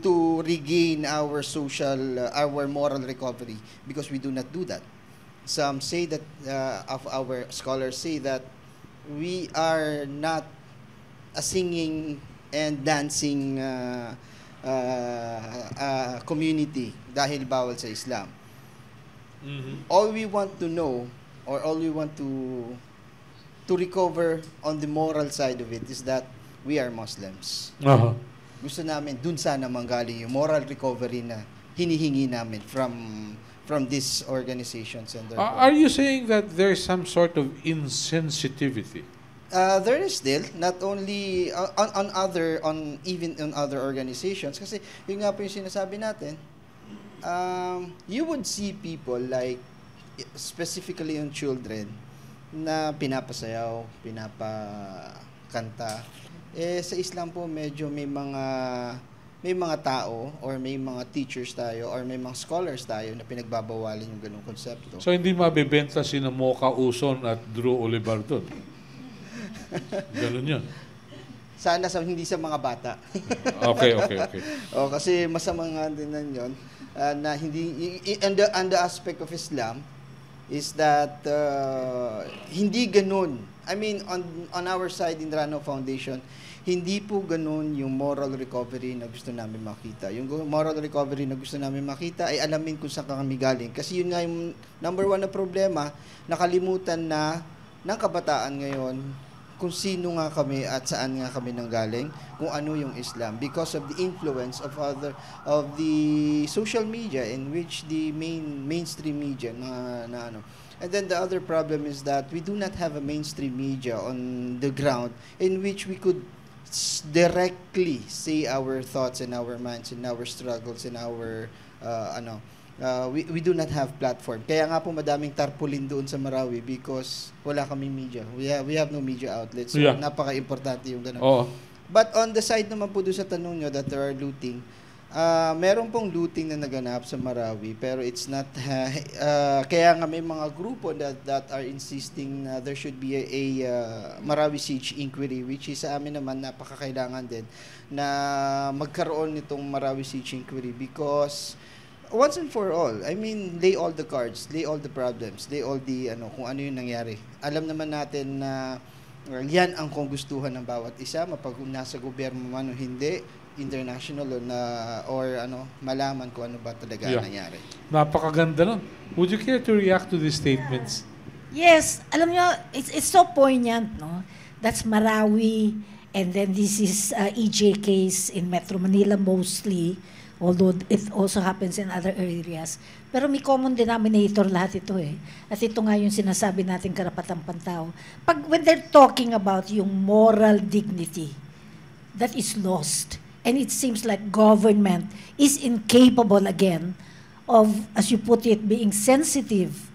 to regain our social uh, our moral recovery because we do not do that some say that uh, of our scholars say that we are not a singing and dancing uh, uh, uh, community dahil bawal sa Islam Mhm. all we want to know or all we want to to recover on the moral side of it is that we are Muslims Aha. gusto namin dun sana manggaling yung moral recovery na hinihingi namin from from these organizations and their Uh, are you saying that there's some sort of insensitivity? Uh, there is still not only uh, on, on other on even on other organizations kasi yun nga po yung sinasabi natin um, you would see people like specifically on children na pinapasayaw, pinapakanta. Eh sa Islam po medyo may mga may mga tao or may mga teachers tayo or may mga scholars tayo na pinagbabawalan yung ganung konsepto. So hindi mabebenta si Mocha Uson at Drew Olivar doon. Ganun yun. Sana sa hindi sa mga bata. Okay, okay, okay. oh, kasi masama nga din nan yun ah, na hindi and the, and the aspect of Islam is that uh, hindi ganun. I mean on on our side in Rano Foundation, hindi po ganun yung moral recovery na gusto namin makita. Yung moral recovery na gusto namin makita ay alamin kung saan kami galing. Kasi yun nga yung number one na problema, nakalimutan na ng kabataan ngayon kung sino nga kami at saan nga kami nanggaling, kung ano yung Islam because of the influence of other of the social media in which the main mainstream media na, na ano. And then the other problem is that we do not have a mainstream media on the ground in which we could directly say our thoughts and our minds and our struggles and our uh, ano uh, we, we do not have platform. Kaya nga po madaming tarpaulin doon sa Marawi because wala kaming media. We have, we have no media outlets. So Yeah. napaka-importante yung ganun. Oo. But on the side naman po doon sa tanong nyo that there are looting, ah meron pong looting na naganap sa Marawi pero it's not ah, kaya nga may mga grupo that that are insisting na there should be a, a ah, Marawi siege inquiry which is sa amin naman napakakailangan din na magkaroon nitong Marawi siege inquiry because once and for all, I mean, lay all the cards, lay all the problems, lay all the ano kung ano yung nangyari. Alam naman natin na uh, yan ang kung gustuhan ng bawat isa, mapag nasa gobyerno man o hindi, international na or ano malaman kung ano ba talaga Yeah. ang nangyari. Napakaganda nun. Would you care to react to these statements? Yes, alam nyo, it's, it's so poignant, no? That's Marawi, and then this is uh, EJ case in Metro Manila mostly, although it also happens in other areas. Pero may common denominator lahat ito eh. At ito nga yung sinasabi natin karapatang pantao. Pag when they're talking about yung moral dignity, that is lost. And it seems like government is incapable again of, as you put it, being sensitive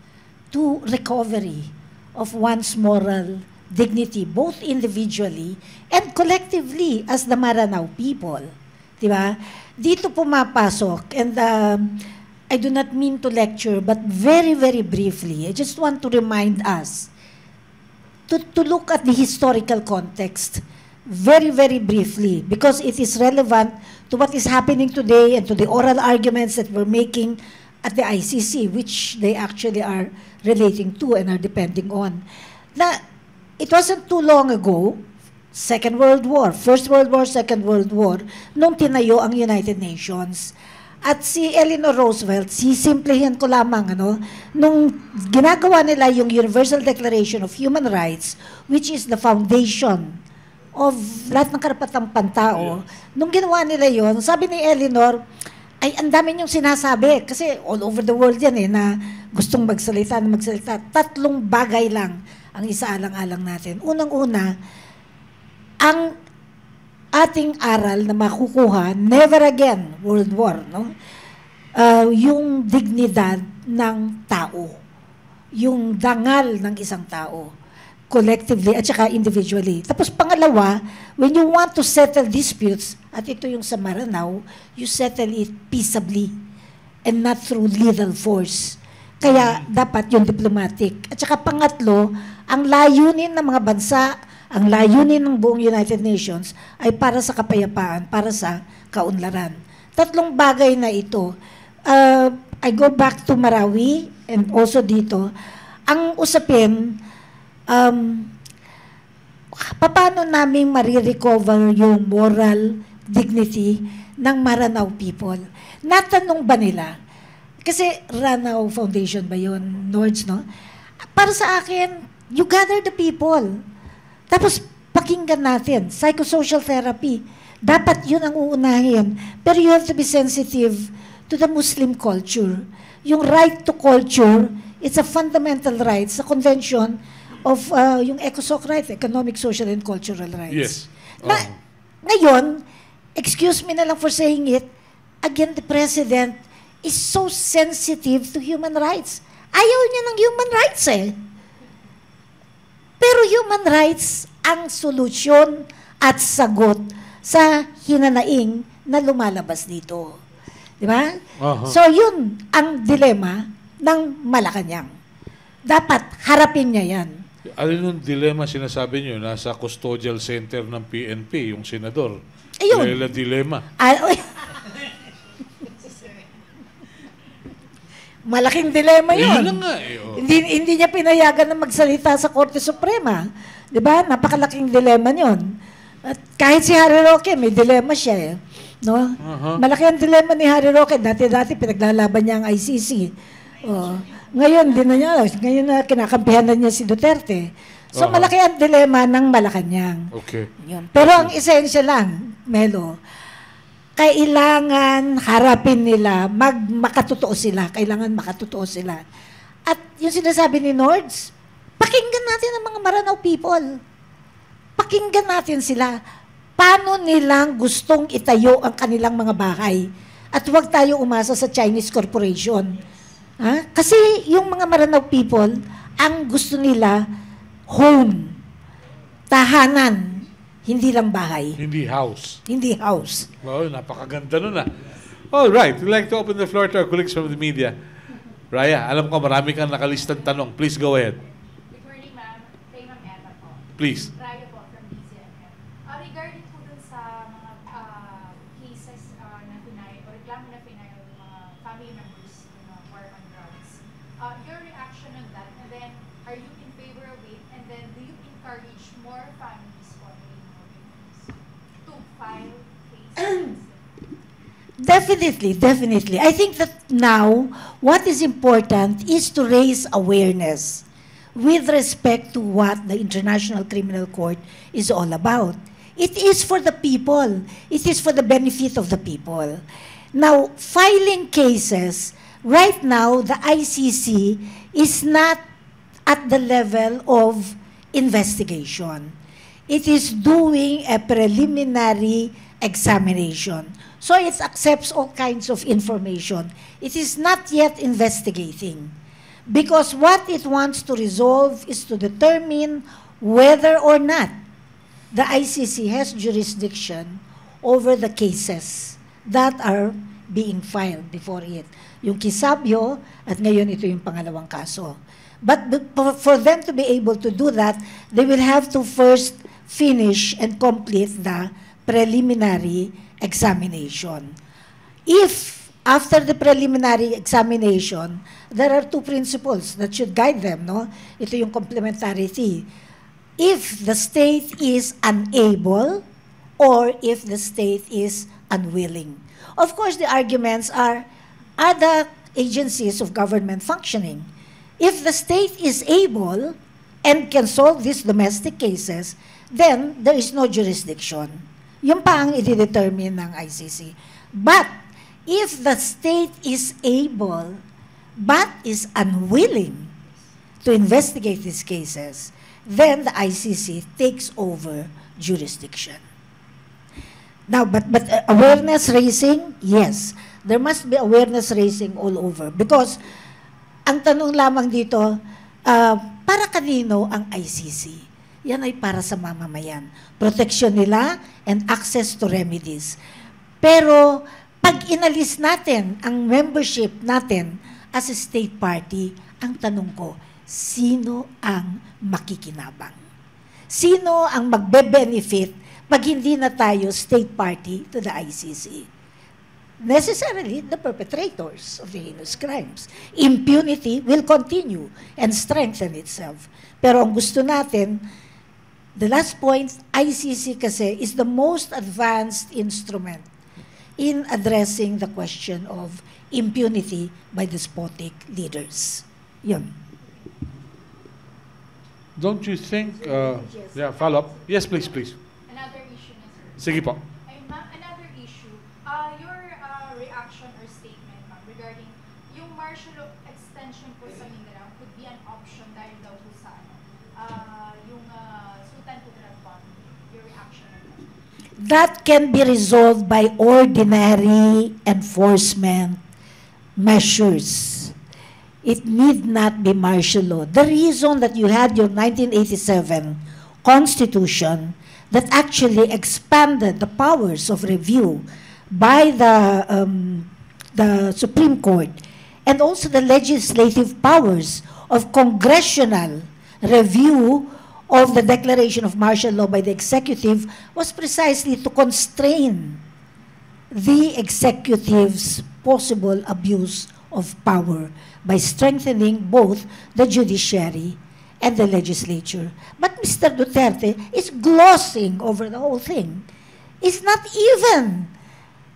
to recovery of one's moral dignity, both individually and collectively as the Maranao people. Di ba? Dito pumapasok, and um, I do not mean to lecture, but very, very briefly, I just want to remind us to, to look at the historical context very, very briefly because it is relevant to what is happening today and to the oral arguments that we're making at the ICC, which they actually are relating to and are depending on. Na, it wasn't too long ago, Second World War, First World War, Second World War, nung tinayo ang United Nations. At si Eleanor Roosevelt, sisimplihin ko lamang, ano, nung ginagawa nila yung Universal Declaration of Human Rights, which is the foundation of lahat ng karapatang pantao, nung ginawa nila yon sabi ni Eleanor, ay ang dami niyong sinasabi, kasi all over the world yan eh, na gustong magsalita na magsalita. Tatlong bagay lang ang isaalang-alang natin. Unang-una, ang ating aral na makukuha, never again, World War, no? Uh, yung dignidad ng tao. Yung dangal ng isang tao. Collectively at saka individually. Tapos pangalawa, when you want to settle disputes, at ito yung sa Maranao, you settle it peaceably and not through lethal force. Kaya dapat yung diplomatic. At saka pangatlo, ang layunin ng mga bansa, ang layunin ng buong United Nations ay para sa kapayapaan, para sa kaunlaran. Tatlong bagay na ito. Uh, I go back to Marawi and also dito. Ang usapin, um, paano namin marirecover yung moral dignity ng Maranao people? Natanong ba nila? Kasi Ranao Foundation ba yun, Nords, no? Para sa akin, you gather the people. Tapos, pakinggan natin. Psychosocial therapy. Dapat yun ang uunahin. Pero you have to be sensitive to the Muslim culture. Yung right to culture, it's a fundamental right sa convention of uh, yung ECOSOC rights, economic, social, and cultural rights. Yes. Na, Oo. ngayon, excuse me na lang for saying it, again, the President is so sensitive to human rights. Ayaw niya ng human rights eh. Pero human rights ang solusyon at sagot sa hinanaing na lumalabas dito. Di ba? Aha. So yun ang dilema ng Malacanang. Dapat harapin niya yan. Alin yung dilemma sinasabi niyo? Nasa custodial center ng PNP, yung senador. Ayun. Lela dilemma. Ah, uy. Malaking dilema Eh, yun. yun nga eh. oh. Hindi, hindi niya pinayagan na magsalita sa Korte Suprema. Di ba? Napakalaking dilema yun. At kahit si Harry Roque, may dilema siya eh. No? Aha. Malaki ang dilema ni Harry Roque. Dati-dati pinaglalaban niya ang ICC. Oh. Ngayon, di na niya. Ngayon na kinakampihan na niya si Duterte. So, Aha. malaki ang dilema ng Malacanang. Okay. Yun. Pero ang esensya lang, Melo, kailangan harapin nila, mag makatotoo sila, kailangan makatotoo sila. At yung sinasabi ni Nords, pakinggan natin ang mga Maranao people. Pakinggan natin sila. Paano nilang gustong itayo ang kanilang mga bahay? At huwag tayo umasa sa Chinese corporation. Ha? Kasi yung mga Maranao people, ang gusto nila, home, tahanan, hindi lang bahay, Hindi house. hindi house. Wow, napakaganda nun ah. All right, we'd like to open the floor to our colleagues from the media. Raya, alam ko marami kang nakalistang tanong. Please go ahead. Good morning, ma'am. Kay Ma'am Eva po. Please. Raya po from DZMM. Uh, regarding po dun sa mga uh, cases uh, na pinay, o reklamo na pinay ng mga family members ng uh, war on drugs, uh, your reaction on that, and then are you in favor of it, and then do you encourage more families following more victims to file cases? Definitely, definitely. I think that now what is important is to raise awareness with respect to what the International Criminal Court is all about. It is for the people. It is for the benefit of the people. Now, filing cases, right now, the ICC is not at the level of investigation. It is doing a preliminary examination. So it accepts all kinds of information. It is not yet investigating. Because what it wants to resolve is to determine whether or not the ICC has jurisdiction over the cases that are being filed before it. Yung Kisabyo, at ngayon ito yung pangalawang kaso. But for them to be able to do that, they will have to first finish and complete the preliminary examination. If after the preliminary examination, there are two principles that should guide them, no? Ito yung complementarity. If the state is unable or if the state is unwilling. Of course, the arguments are other agencies of government functioning. If the state is able and can solve these domestic cases, then there is no jurisdiction. Yung pa ang i-determine ng ICC. But if the state is able but is unwilling to investigate these cases, then the ICC takes over jurisdiction. Now, but, but uh, awareness raising, yes. There must be awareness raising all over. Because, ang tanong lamang dito, uh, para kanino ang ICC? Yan ay para sa mamamayan. Protection nila and access to remedies. Pero, pag inalis natin ang membership natin as a state party, ang tanong ko, sino ang makikinabang? Sino ang magbe-benefit pag hindi na tayo state party to the ICC? Necessarily, the perpetrators of the heinous crimes. Impunity will continue and strengthen itself. Pero ang gusto natin, the last point, ICC kasi is the most advanced instrument in addressing the question of impunity by despotic leaders. Yun. Don't you think, uh, yeah, follow up. Yes, please, please. Another issue na, sir. Sige po. That? can be resolved by ordinary enforcement measures. It need not be martial law. The reason that you had your 1987 Constitution that actually expanded the powers of review by the, um, the Supreme Court and also the legislative powers of congressional review of the declaration of martial law by the executive was precisely to constrain the executive's possible abuse of power by strengthening both the judiciary and the legislature. But Mr. Duterte is glossing over the whole thing. He's not even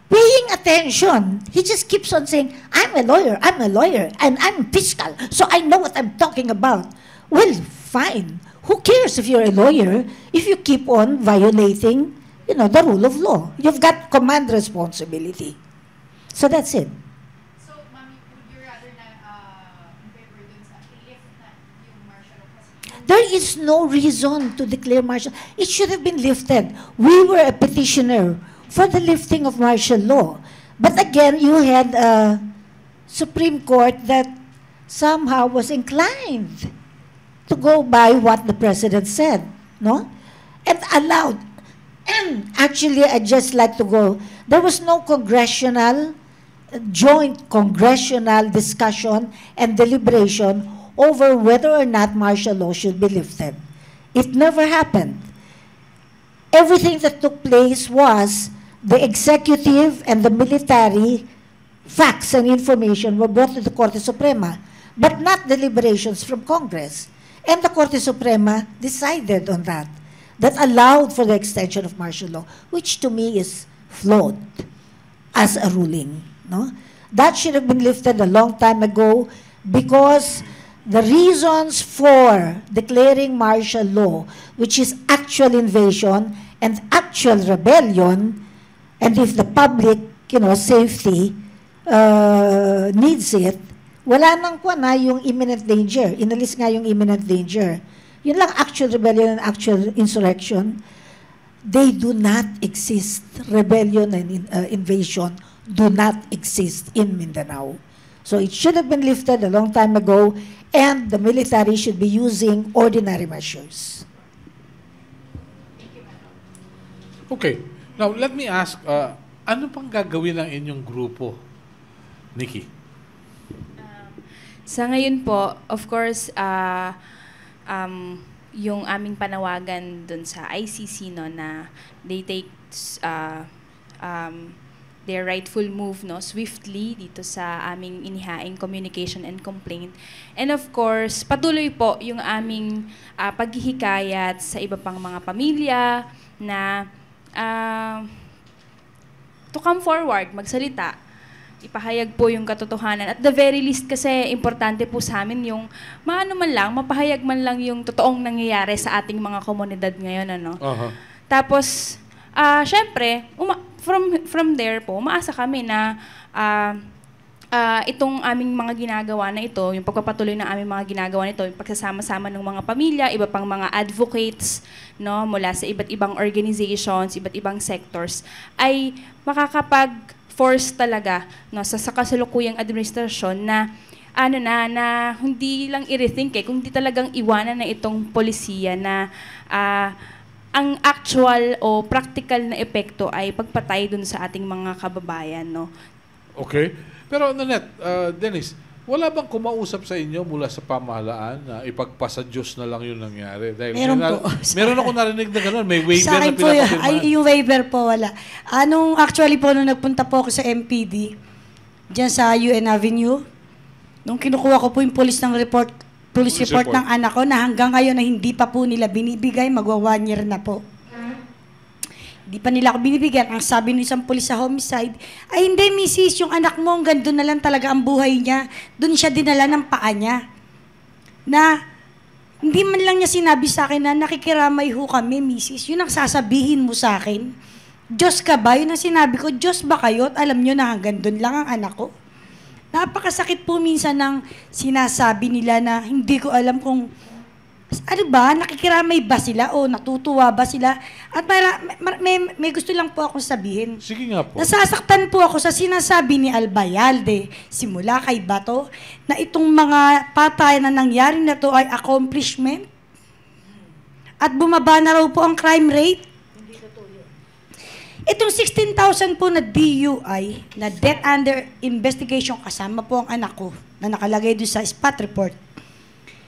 paying attention. He just keeps on saying, I'm a lawyer, I'm a lawyer, and I'm fiscal, so I know what I'm talking about. Well, fine. Who cares if you're a lawyer if you keep on violating, you know, the rule of law? You've got command responsibility. So that's it. So, ma'am, would you rather na uh, in favor dun sa i-lift na martial There is no reason to declare martial. It should have been lifted. We were a petitioner for the lifting of martial law. But again, you had a Supreme Court that somehow was inclined to go by what the president said, no? And allowed. And actually, I just like to go. There was no congressional, joint congressional discussion and deliberation over whether or not martial law should be lifted. It never happened. Everything that took place was the executive and the military facts and information were brought to the Corte Suprema, but not deliberations from Congress. And the Corte Suprema decided on that, that allowed for the extension of martial law, which to me is flawed. as a ruling. No? That should have been lifted a long time ago because the reasons for declaring martial law, which is actual invasion and actual rebellion, and if the public, you know, safety uh, needs it, wala nang kwa na yung imminent danger. Inalis nga yung imminent danger. Yun lang actual rebellion and actual insurrection. They do not exist. Rebellion and uh, invasion do not exist in Mindanao. So it should have been lifted a long time ago, and the military should be using ordinary measures. Okay. Now, let me ask, uh, ano pang gagawin ng inyong grupo? Nikki? Sa ngayon po, of course, ah, um, yung aming panawagan dun sa ICC no na they take uh, um, their rightful move no swiftly dito sa aming inihaing communication and complaint. And of course, patuloy po yung aming ah, paghihikayat sa iba pang mga pamilya na ah, to come forward, magsalita ipahayag po yung katotohanan. At the very least kasi importante po sa amin yung maano man lang, mapahayag man lang yung totoong nangyayari sa ating mga komunidad ngayon. Ano? Aha. Tapos, ah syempre, uma- from, from there po, umaasa kami na ah, ah, itong aming mga ginagawa na ito, yung pagpapatuloy ng aming mga ginagawa nito, yung pagsasama-sama ng mga pamilya, iba pang mga advocates, no, mula sa iba't ibang organizations, iba't ibang sectors, ay makakapag force talaga no sa, sa kasalukuyang administrasyon na ano na na hindi lang i-rethink eh, kundi talagang iwanan na itong polisiya na ah, ang actual o practical na epekto ay pagpatay dun sa ating mga kababayan no Okay. Pero Nanette, uh, Dennis, wala bang kumausap sa inyo mula sa pamahalaan na ipagpasa Diyos na lang yung nangyari? Dahil Meron may po. meron ako narinig na gano'n. May waiver Sa na akin po, yun, pinapapirmahan. ay, yung waiver po, wala. Anong, actually po, nung nagpunta po ako sa MPD, dyan sa UN Avenue, nung kinukuha ko po yung police ng report, police Police report, report. ng anak ko, na hanggang ngayon na hindi pa po nila binibigay, magwa one year na po. Hindi pa nila ako binibigyan. Ang sabi ng isang polis sa homicide, ay hindi, misis, yung anak mo, hanggang doon na lang talaga ang buhay niya. Doon siya dinala ng paa niya. Na, hindi man lang niya sinabi sa akin na nakikiramay ho kami, misis. Yun ang sasabihin mo sa akin. Diyos ka ba? Yun ang sinabi ko, Diyos ba kayo? At alam nyo na hanggang doon lang ang anak ko. Napakasakit po minsan ng sinasabi nila na hindi ko alam kung ano ba, nakikiramay ba sila o natutuwa ba sila? At mara, may, may, may gusto lang po akong sabihin. Sige nga po. Nasasaktan po ako sa sinasabi ni Albayalde, simula kay Bato, na itong mga patayan na nangyari na to ay accomplishment. At bumaba na raw po ang crime rate. Itong 16,000 po na DUI, na death under investigation, kasama po ang anak ko, na nakalagay doon sa spot report.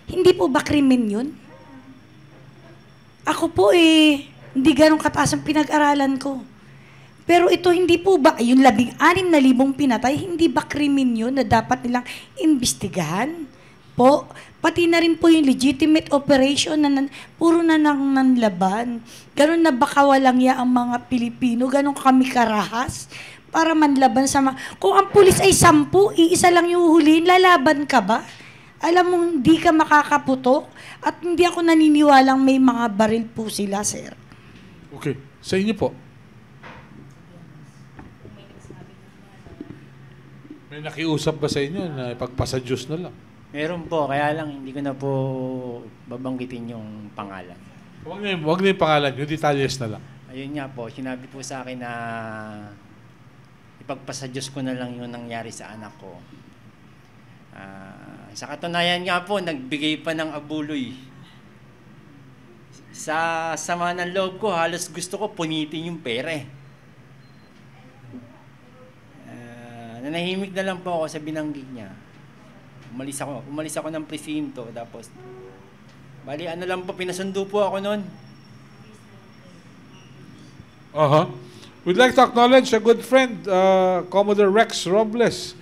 Hindi po ba krimen yun? Ako po eh, hindi ganun kataas ang pinag-aralan ko. Pero ito hindi po ba, yung labing anim na libong pinatay, hindi ba krimen yun na dapat nilang imbestigahan? Po, pati na rin po yung legitimate operation na nan, puro na nang nanlaban. Ganun na baka walang ya ang mga Pilipino, ganun kami karahas para manlaban sa mga... Kung ang pulis ay sampu, iisa lang yung huliin, lalaban ka ba? Alam mo, hindi ka makakaputok at hindi ako naniniwalang may mga baril po sila, sir. Okay. Sa inyo po. May nakiusap ba sa inyo na ipagpasa Diyos na lang? Meron po, kaya lang hindi ko na po babanggitin yung pangalan. Huwag na, yung- huwag na yung pangalan, yung detalles na lang. Ayun nga po, sinabi po sa akin na ipagpasa Diyos ko na lang yung nangyari sa anak ko. Ah, sa katunayan nga po, nagbigay pa ng abuloy. Sa sama ng loob ko, halos gusto ko punitin yung pere. Ah, nanahimik na lang po ako sa binanggit niya. Umalis ako, umalis ako ng presinto, tapos, bali ano lang po, pinasundo po ako noon. Uh-huh. We'd like to acknowledge a good friend, uh, Commodore Rex Robles.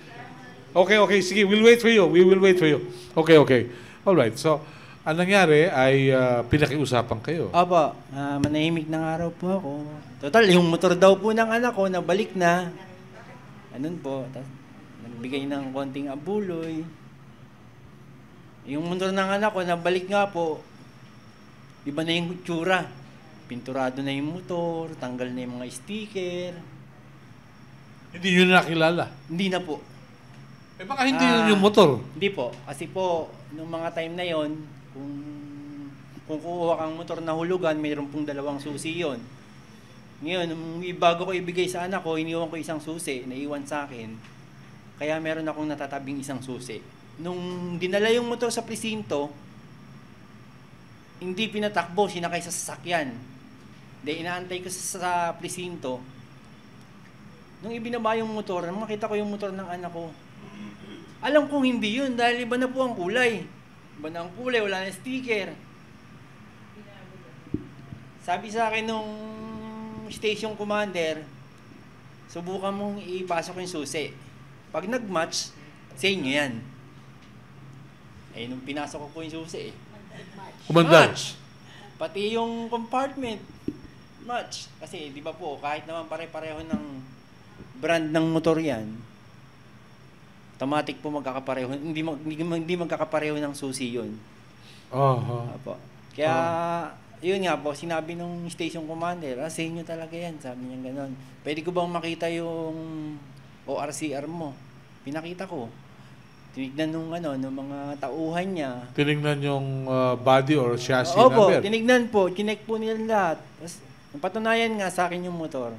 Okay, okay, sige, we'll wait for you. We will wait for you. Okay, okay. All right. So, ang nangyari ay uh, pinakiusapan kayo. Opo, ah, manahimik ng araw po ako. Total, yung motor daw po ng anak ko, nabalik na. Ganun po. Tapos, nagbigay ng konting abuloy. Yung motor ng anak ko, nabalik nga po, iba na yung tsura. Pinturado na yung motor, tanggal na yung mga sticker. Hindi nyo na nakilala. Hindi na po. Eh baka hindi Ah. yun yung motor. Hindi po. Kasi po, nung mga time na yon kung, kung kukuha kang motor na hulugan, mayroon pong dalawang susi yon. Ngayon, nung bago ko ibigay sa anak ko, iniwan ko isang susi, naiwan sa akin. Kaya meron akong natatabing isang susi. Nung dinala yung motor sa presinto, hindi pinatakbo, sinakay sa sasakyan. Then inaantay ko sa, sa presinto. Nung ibinaba yung motor, makita ko yung motor ng anak ko, alam kong hindi yun dahil iba na po ang kulay. Iba na ang kulay, wala na sticker. Sabi sa akin nung station commander, subukan mong ipasok yung susi. Pag nag-match, sa inyo yan. Eh, nung pinasok ko po yung susi, eh, Kumandar. match. Pati yung compartment, match. Kasi, di ba po, kahit naman pare-pareho ng brand ng motor yan, automatic po magkakapareho. Hindi, mag, hindi, hindi magkakapareho ng susi yun. Oho. Apo. Kaya, yun nga po, sinabi nung station commander, ah, sa inyo talaga yan. Sabi niya gano'n. Pwede ko bang makita yung ORCR mo? Pinakita ko. Tinignan nung ano, nung mga tauhan niya. Tinignan yung uh, body or chassis Opo, number. tinignan po, chinek po nila lahat. Tapos, napatunayan nga sa akin yung motor.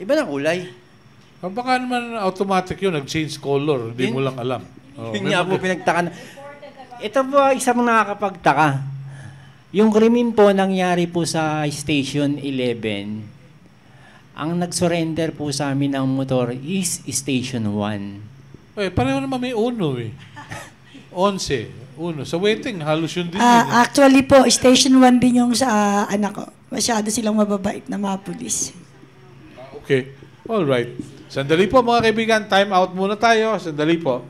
Iba na kulay. Ah, baka naman automatic yun, nag-change color. Hindi Yun- mo lang alam. Oh, Yun may nga po mag- pinagtaka na. Ito po isang nakakapagtaka. Yung krimen po nangyari po sa Station 11. Ang nag-surrender po sa amin ng motor is Station 1. Eh, pareho naman may uno eh. Onse. Uno. Sa waiting, halos yun din. Ah, yun eh. actually po, station 1 din yung sa anak ko. Masyado silang mababait na mga pulis. Okay. All right. Sandali po mga kaibigan, time out muna tayo. Sandali po.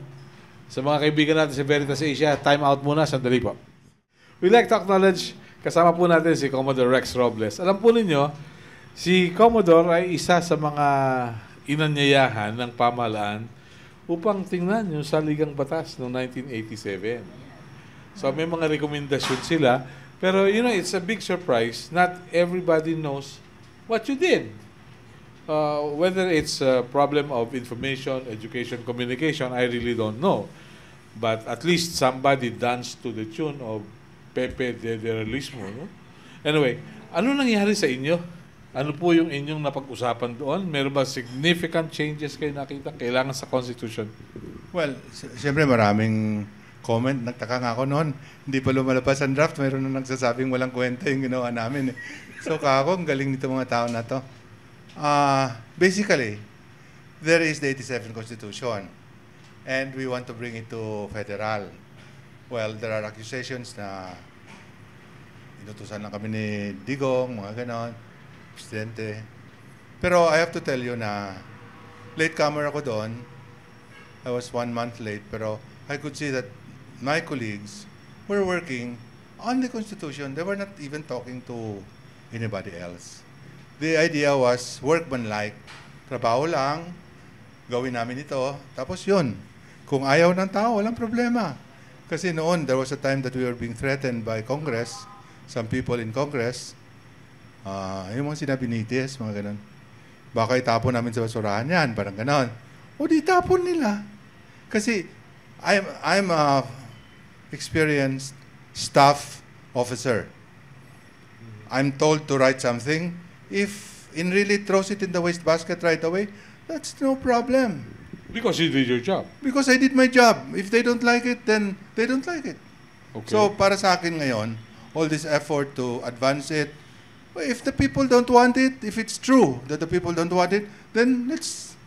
Sa mga kaibigan natin sa Veritas Asia, time out muna. Sandali po. We like to acknowledge, kasama po natin si Commodore Rex Robles. Alam po ninyo, si Commodore ay isa sa mga inanyayahan ng pamahalaan upang tingnan yung saligang batas noong 1987. So may mga rekomendasyon sila. Pero you know, it's a big surprise. Not everybody knows what you did. Uh, whether it's a problem of information, education, communication, I really don't know. But at least somebody danced to the tune of Pepe de, de Realismo. No? Anyway, ano nangyari sa inyo? Ano po yung inyong napag-usapan doon? Meron ba significant changes kayo nakita kailangan sa Constitution? Well, siyempre maraming comment. Nagtaka nga ako noon. Hindi pa lumalabas ang draft. Mayroon na nagsasabing walang kwenta yung ginawa namin. Eh. So kako, ang galing nito mga tao na to. Ah, basically, there is the 87 Constitution. And we want to bring it to federal. Well, there are accusations na inutusan lang kami ni Digong, mga ganon, presidente. Pero I have to tell you na late comer ako doon. I was one month late, pero I could see that my colleagues were working on the Constitution. They were not even talking to anybody else. The idea was workmanlike. Trabaho lang, gawin namin ito, tapos yun. Kung ayaw ng tao, walang problema. Kasi noon, there was a time that we were being threatened by Congress, some people in Congress, ah yung mga sinabi ni TS, mga ganun. Baka itapon namin sa basurahan yan, parang ganon. O di tapon nila. Kasi I'm, I'm a experienced staff officer. I'm told to write something. If in really throws it in the wastebasket right away, that's no problem. Because you did your job. Because I did my job. If they don't like it, then they don't like it. Okay. So para sa akin ngayon, all this effort to advance it, if the people don't want it, if it's true that the people don't want it, then let's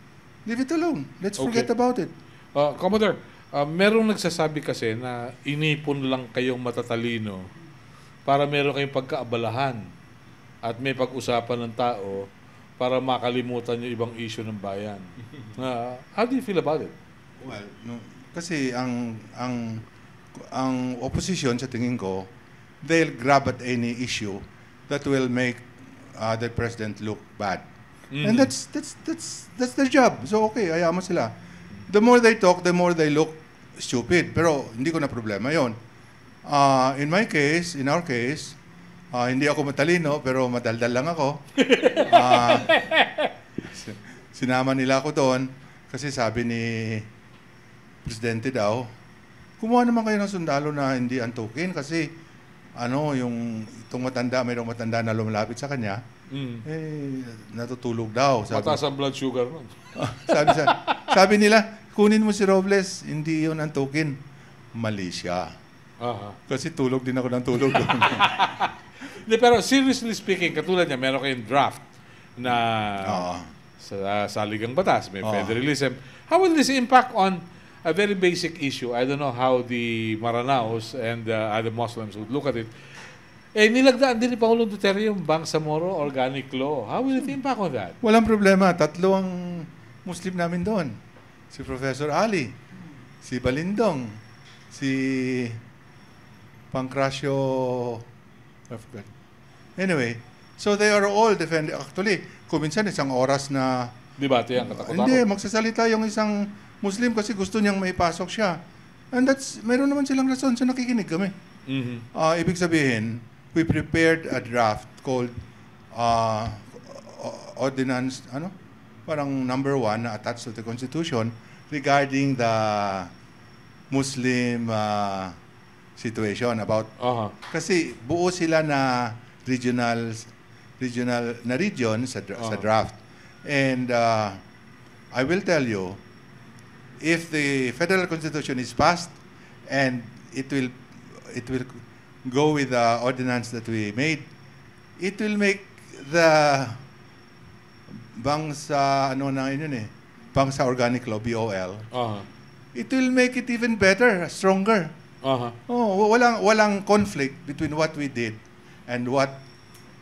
leave it alone. Let's forget Okay. about it. Uh, Commodore, uh, merong nagsasabi kasi na inipon lang kayong matatalino para meron kayong pagkaabalahan at may pag-usapan ng tao para makalimutan yung ibang issue ng bayan. Uh, how do you feel about it? Well, no, kasi ang ang ang opposition sa tingin ko, they'll grab at any issue that will make uh, the president look bad. And that's that's that's that's their job. So okay, ayaw mo sila. The more they talk, the more they look stupid. Pero hindi ko na problema 'yon. Ah, in my case, in our case, ah, hindi ako matalino pero madaldal lang ako. Ah, si- sinama nila ako doon kasi sabi ni presidente daw, kumuha naman kayo ng sundalo na hindi antukin kasi ano, yung itong matanda, mayroong matanda na lumalapit sa kanya, Mm. eh, natutulog daw. Sabi, Mataas ang blood sugar nun. sabi, sa- sabi nila, kunin mo si Robles, hindi yun antukin. Mali siya. Aha. Kasi tulog din ako ng tulog doon. Hindi, pero seriously speaking, katulad niya, meron kayong draft na Oo. sa saligang batas, may Oo. federalism. How will this impact on a very basic issue? I don't know how the Maranaos and uh, other Muslims would look at it. Eh, nilagdaan din ni Pangulong Duterte yung Bangsamoro Organic Law. How will it impact on that? Walang problema. Tatlo ang Muslim namin doon. Si Professor Ali, si Balindong, si Pancracio, I forgot. Anyway, so they are all defending. Actually, kung minsan isang oras na Debate yan, katakot Hindi, magsasalita yung isang Muslim kasi gusto niyang maipasok siya. And that's, meron naman silang rason sa nakikinig kami. Mhm. Ah, ibig sabihin, we prepared a draft called uh, Ordinance, ano? Parang number one na attached to the Constitution regarding the Muslim uh, situation about Aha. kasi buo sila na regional regional na region sa, dra- sa Ah. draft. And uh, I will tell you if the federal constitution is passed and it will it will go with the ordinance that we made, it will make the bangsa ano na yun eh, bangsa organic law BOL. Aha. It will make it even better, stronger. Aha. Oh, wa- walang walang conflict between what we did and what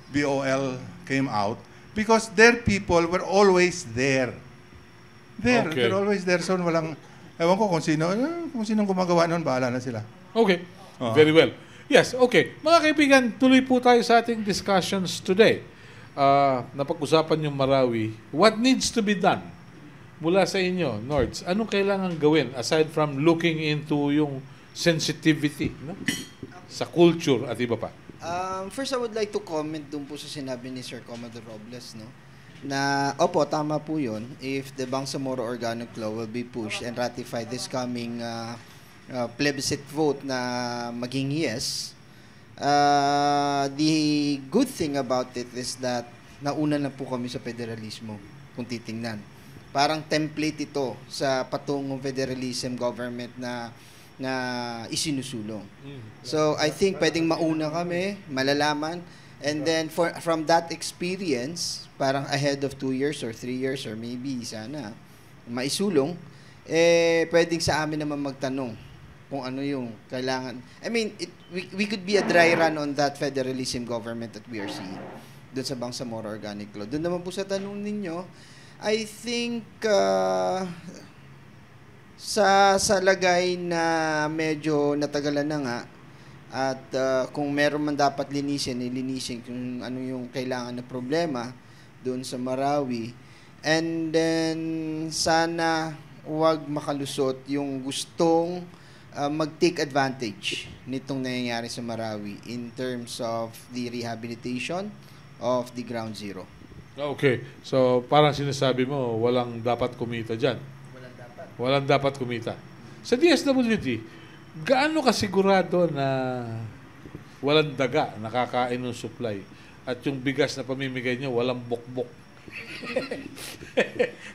BOL came out because their people were always there. There, Okay. they're always there. So walang ewan ko kung sino eh, kung sinong gumagawa noon, bahala na sila. Okay. Oo. Very well. Yes, okay. Mga kaibigan, tuloy po tayo sa ating discussions today. Ah, napag-usapan yung Marawi. What needs to be done? Mula sa inyo, Nords, anong kailangan gawin aside from looking into yung sensitivity no? sa culture at iba pa? Um, first, I would like to comment dun po sa sinabi ni Sir Commodore Robles, no? Na, opo, tama po yun. If the Bangsamoro Organic Law will be pushed and ratified this coming uh, uh, plebiscite vote na maging yes, uh, the good thing about it is that nauna na po kami sa federalismo, kung titingnan. Parang template ito sa patungong federalism government na na isinusulong. So I think pwedeng mauna kami, malalaman, and then for from that experience, parang ahead of two years or three years or maybe sana maisulong, eh pwedeng sa amin naman magtanong kung ano yung kailangan. I mean, it, we, we could be a dry run on that federalism government that we are seeing doon sa Bangsamoro Organic Law. Doon naman po sa tanong ninyo, I think uh, sa sa lagay na medyo natagalan na nga at uh, kung meron man dapat linisin, ilinisin kung ano yung kailangan na problema doon sa Marawi. And then sana wag makalusot yung gustong uh, mag-take advantage nitong nangyayari sa Marawi in terms of the rehabilitation of the ground zero. Okay. So, parang sinasabi mo, walang dapat kumita dyan. Walang dapat. Kumita. Sa DSWD, gaano kasigurado na walang daga nakakain ng supply at yung bigas na pamimigay nyo, walang bokbok?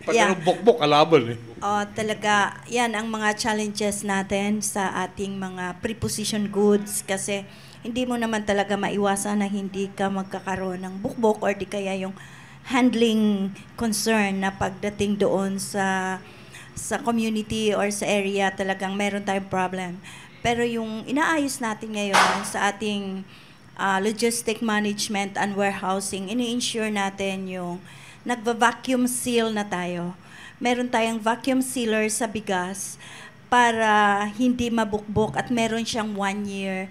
Pag Yeah. yeah. bokbok, kalaban eh. Oh, talaga, yan ang mga challenges natin sa ating mga preposition goods kasi hindi mo naman talaga maiwasan na hindi ka magkakaroon ng bukbok or di kaya yung handling concern na pagdating doon sa sa community or sa area talagang meron tayong problem. Pero yung inaayos natin ngayon sa ating ah, logistic management and warehousing, ini-ensure natin yung nagva-vacuum seal na tayo. Meron tayong vacuum sealer sa bigas para hindi mabukbok at meron siyang one year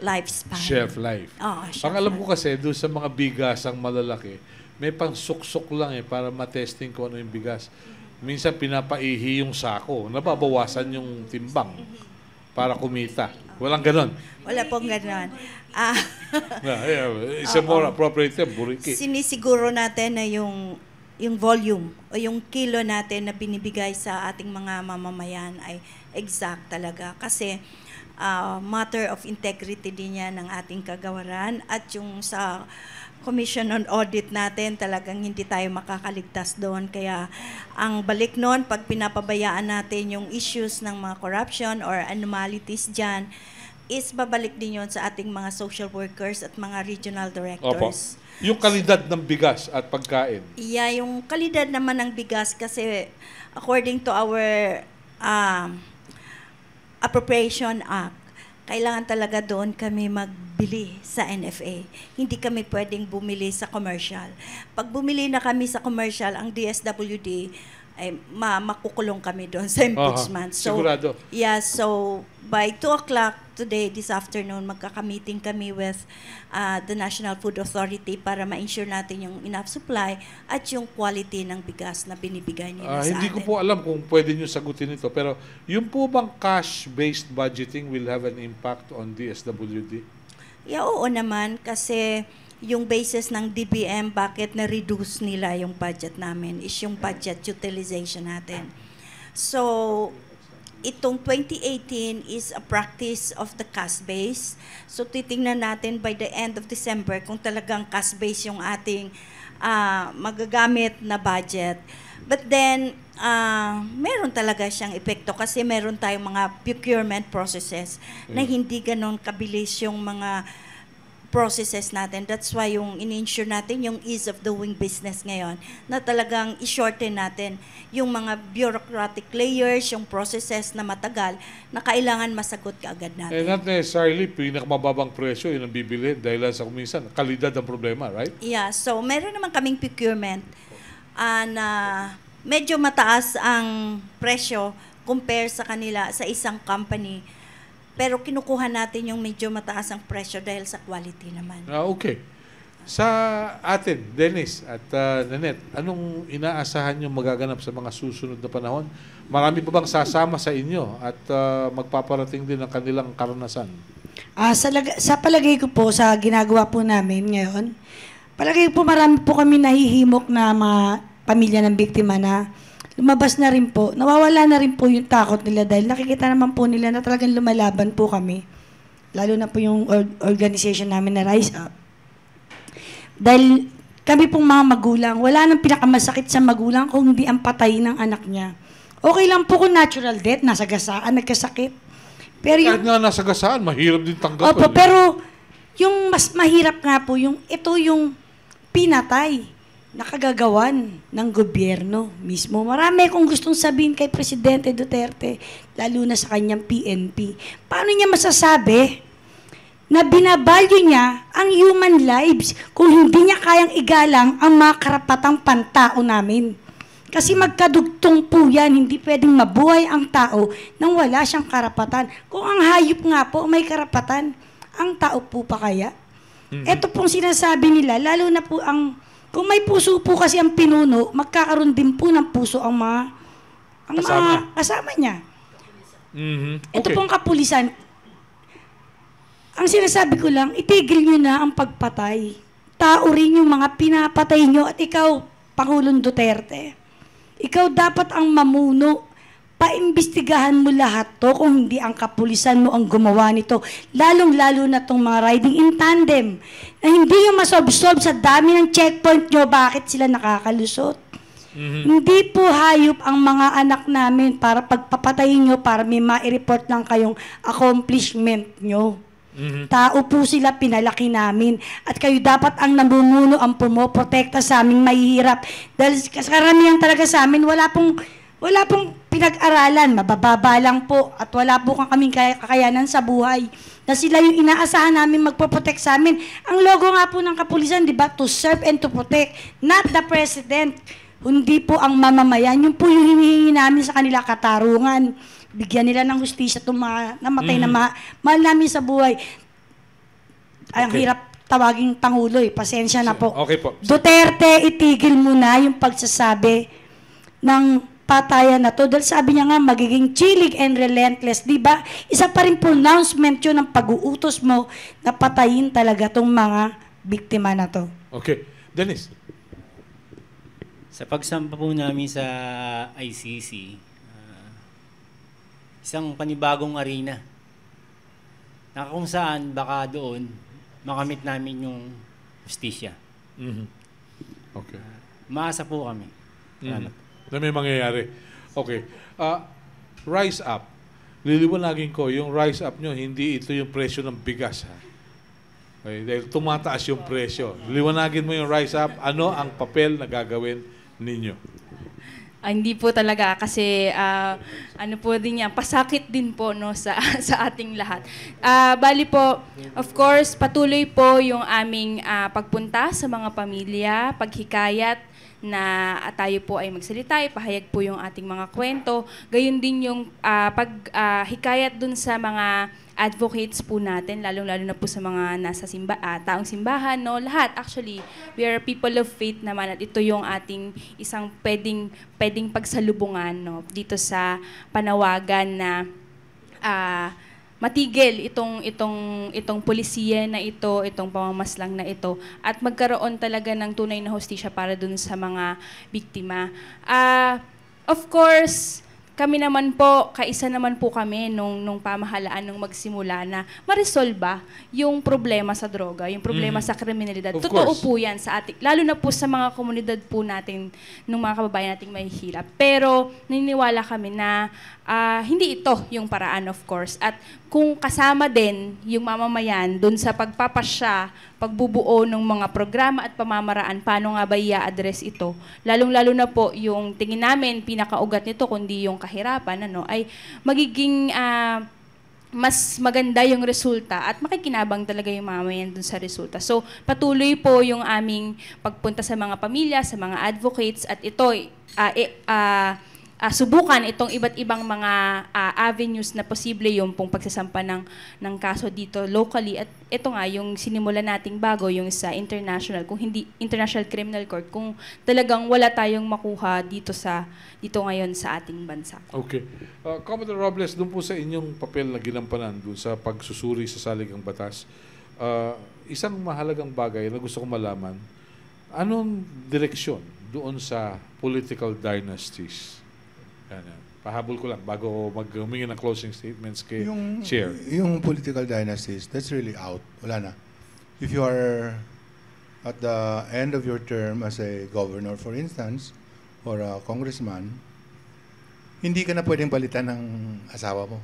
lifespan. Shelf life. Oo, shelf Ang alam life. ko kasi, doon sa mga bigas ang malalaki, may pang suksok lang eh para matesting ko ano yung bigas. Minsan pinapaihi yung sako, nababawasan yung timbang para kumita. Walang ganon. Wala pong ganon. Ah, Yeah, yeah, It's a more appropriate term, buriki. sinisiguro natin na yung yung volume o yung kilo natin na binibigay sa ating mga mamamayan ay exact talaga. Kasi ah, matter of integrity din yan ng ating kagawaran at yung sa Commission on Audit natin, talagang hindi tayo makakaligtas doon. Kaya ang balik noon, pag pinapabayaan natin yung issues ng mga corruption or anomalies dyan, is babalik din yon sa ating mga social workers at mga regional Opo. directors. Yung kalidad ng bigas at pagkain. Yeah, yung kalidad naman ng bigas kasi according to our um, Appropriation Act, kailangan talaga doon kami magbili sa NFA. Hindi kami pwedeng bumili sa commercial. Pag bumili na kami sa commercial, ang DSWD, ay ma makukulong kami doon sa impeachment. Aha, sigurado. Yeah, so by 2 o'clock today, this afternoon, magkakamiting kami with uh, the National Food Authority para ma-ensure natin yung enough supply at yung quality ng bigas na binibigay nila sa hindi atin. ko po alam kung pwede nyo sagutin ito, pero yung po bang cash-based budgeting will have an impact on DSWD? Yeah, oo naman kasi yung basis ng DBM, bakit na-reduce nila yung budget namin is yung budget utilization natin. So, itong 2018 is a practice of the cash base. So, titingnan natin by the end of December kung talagang cash base yung ating ah, magagamit na budget. But then, ah, meron talaga siyang epekto kasi meron tayong mga procurement processes na hindi ganon kabilis yung mga processes natin. That's why yung in-ensure natin yung ease of doing business ngayon na talagang i-shorten natin yung mga bureaucratic layers, yung processes na matagal na kailangan masagot kaagad Eh, natin. not necessarily pinakamababang presyo yun ang bibili dahil sa kuminsan, kalidad ang problema, right? Yeah, so meron naman kaming procurement na medyo mataas ang presyo compare sa kanila sa isang company. Pero kinukuha natin yung medyo mataas ang presyo dahil sa quality naman. Ah, okay. Sa atin, Dennis at uh, Nanette, anong inaasahan nyo magaganap sa mga susunod na panahon? Marami pa bang sasama sa inyo at ah, magpaparating din ang kanilang karanasan? Ah, sa, lag- sa palagay ko po, sa ginagawa po namin ngayon, palagay ko po marami po kami nahihimok na mga pamilya ng biktima na lumabas na rin po. Nawawala na rin po yung takot nila dahil nakikita naman po nila na talagang lumalaban po kami. Lalo na po yung or- organization namin na Rise Up. Dahil kami pong mga magulang, wala nang pinakamasakit sa magulang kung hindi ang patay ng anak niya. Okay lang po kung natural death, nasa gasaan, nagkasakit. Pero yung, Kahit nga nasa gasaan, mahirap din tanggapin. Opo, pero yung mas mahirap nga po, yung ito yung pinatay na kagagawan ng gobyerno mismo. Marami akong gustong sabihin kay Presidente Duterte, lalo na sa kanyang PNP. Paano niya masasabi na binabalyo niya ang human lives kung hindi niya kayang igalang ang mga karapatang pantao namin? Kasi magkadugtong po yan, hindi pwedeng mabuhay ang tao nang wala siyang karapatan. Kung ang hayop nga po may karapatan, ang tao po pa kaya? Ito pong sinasabi nila, lalo na po ang, kung may puso po kasi ang pinuno, magkakaroon din po ng puso ang mga, ang Kasama. mga kasama niya. Mhm. Ito Okay. pong kapulisan, ang sinasabi ko lang, itigil nyo na ang pagpatay. Tao rin yung mga pinapatay nyo at ikaw, Pangulong Duterte. Ikaw dapat ang mamuno. Paimbestigahan mo lahat to kung hindi ang kapulisan mo ang gumawa nito. Lalong-lalo na tong mga riding in tandem na hindi yung masobsob sa dami ng checkpoint nyo bakit sila nakakalusot. Hindi po hayop ang mga anak namin para pagpapatayin nyo para may ma-report lang kayong accomplishment nyo. Tao po sila, pinalaki namin. At kayo dapat ang namumuno, ang pumoprotekta sa aming mahihirap. Dahil karamihan talaga sa amin, wala pong, wala pong pinag-aralan. Mabababa lang po. At wala po kang kaming kaya- kakayanan sa buhay. Na sila yung inaasahan namin magpoprotect sa amin. Ang logo nga po ng kapulisan, di ba? To serve and to protect. Not the president. Hindi po ang mamamayan. Yung po yung hinihingi namin sa kanila katarungan. Bigyan nila ng hustisya itong mga namatay na ma- mahal namin sa buhay. Ay, ang Okay. hirap tawaging Pangulo eh. Pasensya na po. Okay po. Duterte, itigil mo na yung pagsasabi ng patayan na to. Dahil sabi niya nga, magiging chilling and relentless. Di ba? Isa pa rin pronouncement yun ng pag-uutos mo na patayin talaga tong mga biktima na to. Okay. Dennis. Sa pagsampa po namin sa ICC, ah, isang panibagong arena na kung saan baka doon makamit namin yung justisya. Mhm. Okay. Maasa po kami. Mhm. Na may mangyayari. Okay. Ah, rise up. Liliwanagin ko, yung rise up nyo, hindi ito yung presyo ng bigas. Ha? Okay, dahil tumataas yung presyo. Liwanagin mo yung rise up, ano ang papel na gagawin ninyo? Ah, hindi po talaga kasi ah, ano po din yan, pasakit din po no sa sa ating lahat. Ah, bali po, of course, patuloy po yung aming ah, pagpunta sa mga pamilya, paghikayat na ah, tayo po ay magsalita, ipahayag po yung ating mga kwento. Gayun din yung ah, paghikayat dun sa mga advocates po natin, lalong-lalo na po sa mga nasa simba, ah, taong simbahan, no? Lahat, actually, we are people of faith naman at ito yung ating isang pwedeng, pwedeng pagsalubungan, no? Dito sa panawagan na ah, matigil itong itong itong polisiya na ito, itong pamamaslang na ito at magkaroon talaga ng tunay na hustisya para dun sa mga biktima. Ah, of course, kami naman po, kaisa naman po kami nung, nung pamahalaan nung magsimula na maresolba yung problema sa droga, yung problema Mhm. sa kriminalidad. Of Totoo course. po yan sa ating, lalo na po sa mga komunidad po natin, nung mga kababayan nating mahihirap. Pero naniniwala kami na ah, hindi ito yung paraan of course. At kung kasama din yung mamamayan dun sa pagpapasya, pagbubuo ng mga programa at pamamaraan, paano nga ba i-address ito? Lalong-lalo na po yung tingin namin, pinakaugat nito, kundi yung kahirapan, ano, ay magiging ah, mas maganda yung resulta at makikinabang talaga yung mamamayan dun sa resulta. So, patuloy po yung aming pagpunta sa mga pamilya, sa mga advocates at ito, ah, eh, ah, ah, subukan itong iba't ibang mga ah, avenues na posible yung pong pagsasampa ng, ng kaso dito locally. At ito nga, yung sinimula nating bago, yung sa international, kung hindi International Criminal Court, kung talagang wala tayong makuha dito sa dito ngayon sa ating bansa. Okay. Uh, Commodore Robles, doon po sa inyong papel na ginampanan doon sa pagsusuri sa saligang batas, uh, isang mahalagang bagay na gusto kong malaman, anong direksyon doon sa political dynasties? Yan, yan. Pahabol ko lang bago mag-humingi ng closing statements kay Yung, Chair. yung political dynasties, that's really out. Wala na. If you are at the end of your term as a governor, for instance, or a congressman, hindi ka na pwedeng palitan ng asawa mo.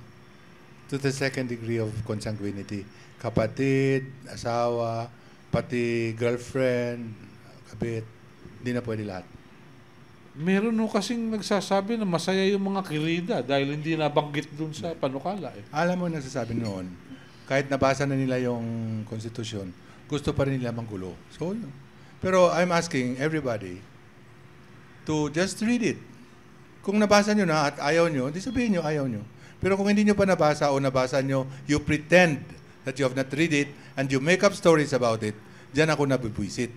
To the second degree of consanguinity. Kapatid, asawa, pati girlfriend, kabit, hindi na pwede lahat. Meron no kasing nagsasabi na masaya yung mga kirida dahil hindi nabanggit doon sa panukala. Eh. Alam mo nagsasabi noon, kahit nabasa na nila yung konstitusyon, gusto pa rin nila manggulo. So, yun. Pero I'm asking everybody to just read it. Kung nabasa nyo na at ayaw nyo, di sabihin nyo ayaw nyo. Pero kung hindi nyo pa nabasa o nabasa nyo, you pretend that you have not read it and you make up stories about it, diyan ako nabibwisit.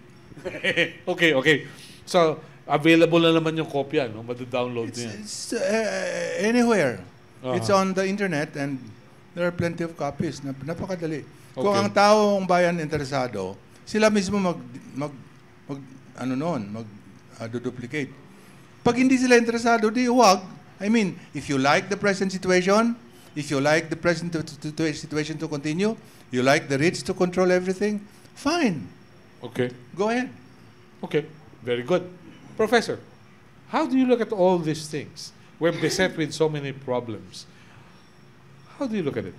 okay, okay. So, available na naman yung kopya, no? Mado-download It's, niya. it's uh, anywhere. Aha. It's on the internet and there are plenty of copies. Nap- napakadali. Kung Okay. ang taong bayan interesado, sila mismo mag, mag, mag ano noon, mag uh, duplicate. Pag hindi sila interesado, di huwag. I mean, if you like the present situation, if you like the present tu- tu- tu- situation to continue, you like the rich to control everything, fine. Okay. Go ahead. Okay. Very good. Professor, how do you look at all these things? We're beset with so many problems. How do you look at it?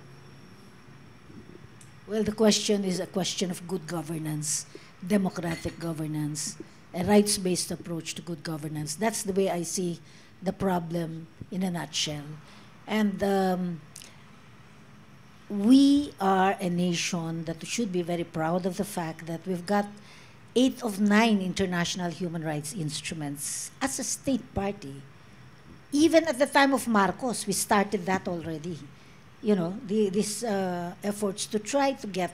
Well, the question is a question of good governance, democratic governance, a rights-based approach to good governance. That's the way I see the problem in a nutshell. And um, we are a nation that should be very proud of the fact that we've got eight of nine international human rights instruments as a state party. Even at the time of Marcos, we started that already. You know, the, these uh, efforts to try to get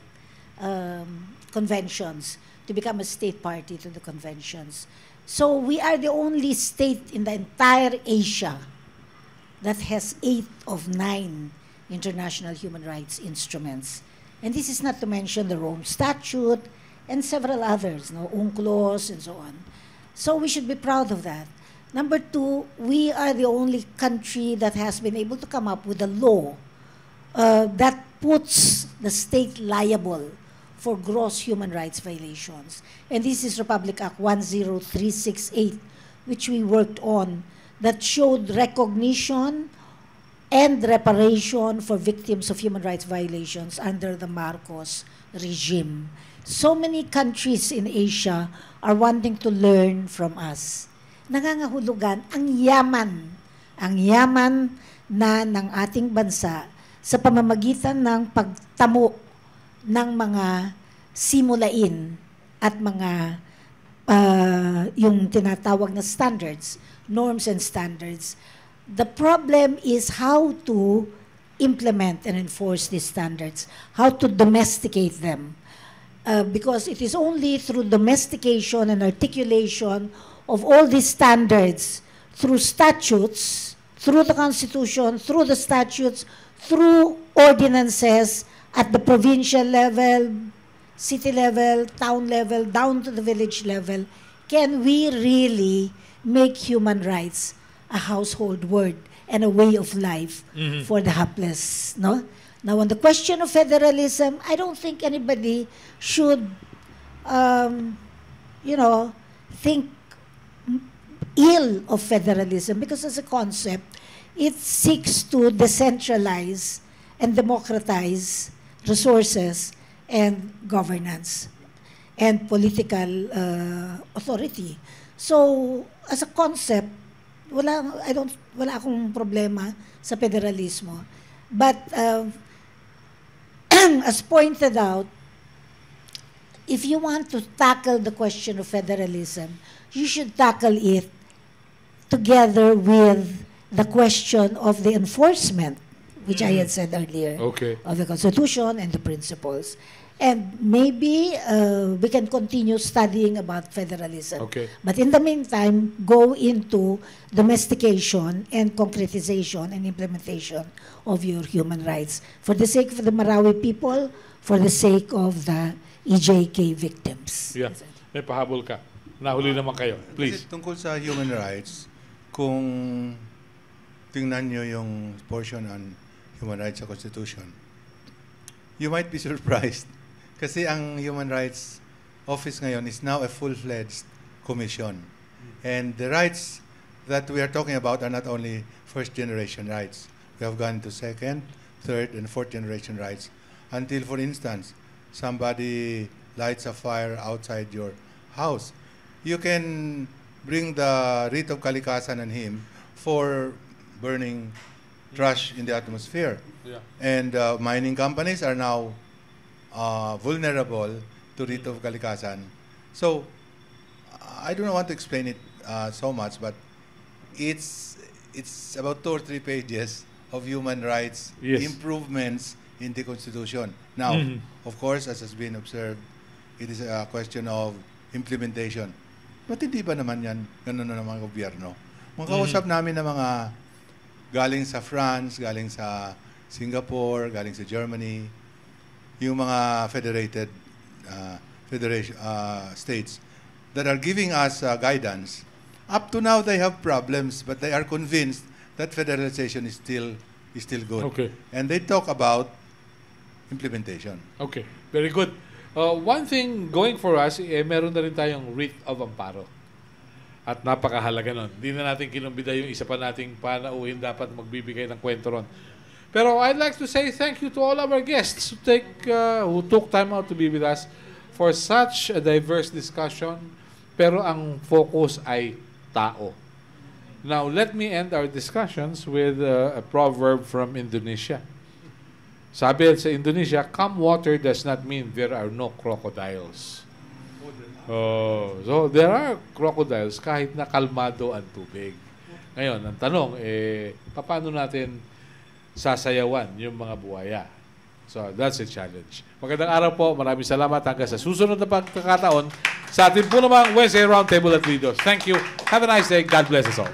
um, conventions, to become a state party to the conventions. So we are the only state in the entire Asia that has eight of nine international human rights instruments. And this is not to mention the Rome Statute and several others, no, UNCLOS and so on. So we should be proud of that. Number two, we are the only country that has been able to come up with a law uh, that puts the state liable for gross human rights violations. And this is Republic Act 10368, which we worked on, that showed recognition and reparation for victims of human rights violations under the Marcos regime. So many countries in Asia are wanting to learn from us. Nangangahulugan ang yaman, ang yaman na ng ating bansa sa pamamagitan ng pagtamo ng mga simulain at mga uh, yung tinatawag na standards, norms and standards. The problem is how to implement and enforce these standards, how to domesticate them. Uh, because it is only through domestication and articulation of all these standards, through statutes, through the Constitution, through the statutes, through ordinances at the provincial level, city level, town level, down to the village level, can we really make human rights a household word and a way of life for the hapless, no? Now, on the question of federalism, I don't think anybody should, um, you know, think ill of federalism because as a concept, it seeks to decentralize and democratize resources and governance and political uh, authority. So, as a concept, wala I don't wala akong problema sa federalismo. But uh, as pointed out, if you want to tackle the question of federalism, you should tackle it together with the question of the enforcement, which I had said earlier, Okay. of the Constitution and the principles. And maybe uh, we can continue studying about federalism. Okay. But in the meantime, go into domestication and concretization and implementation of your human rights for the sake of the Marawi people, for the sake of the EJK victims. Yeah. May pahabol ka. Nahuli naman kayo. Please. Kasi tungkol sa human rights, kung tingnan nyo yung portion on human rights sa Constitution, you might be surprised. Kasi ang Human Rights Office ngayon is now a full-fledged commission. And the rights that we are talking about are not only first-generation rights. We have gone to second, third, and fourth-generation rights. Until, for instance, somebody lights a fire outside your house. You can bring the writ of kalikasan on him for burning trash in the atmosphere. Yeah. And uh, mining companies are now uh, vulnerable to writ of kalikasan. So, I don't want to explain it uh, so much, but it's it's about two or three pages of human rights Yes. improvements in the Constitution. Now, Mhm. of course, as has been observed, it is a question of implementation. Ba't hindi ba naman yan ganun na ng mga gobyerno? Mga kausap namin na mga galing sa France, galing sa Singapore, galing sa Germany, yung mga federated uh, federation uh, states that are giving us uh, guidance. Up to now, they have problems, but they are convinced that federalization is still is still good. Okay. And they talk about implementation. Okay. Very good. Uh, one thing going for us, eh, meron na rin tayong writ of amparo. At napakahalaga nun. Hindi na natin kinumbida yung isa pa nating panauhin dapat magbibigay ng kwento ron. Pero I'd like to say thank you to all our guests who, take, uh, who took time out to be with us for such a diverse discussion. Pero ang focus ay tao. Now, let me end our discussions with uh, a proverb from Indonesia. Sabi sa Indonesia, calm water does not mean there are no crocodiles. Oh, so there are crocodiles kahit na kalmado ang tubig. Ngayon, ang tanong, eh, paano natin sasayawan yung mga buhaya? So, that's a challenge. Magandang araw po. Maraming salamat hanggang sa susunod na pagkakataon sa ating po namang Wednesday Roundtable at Lido. Thank you. Have a nice day. God bless us all.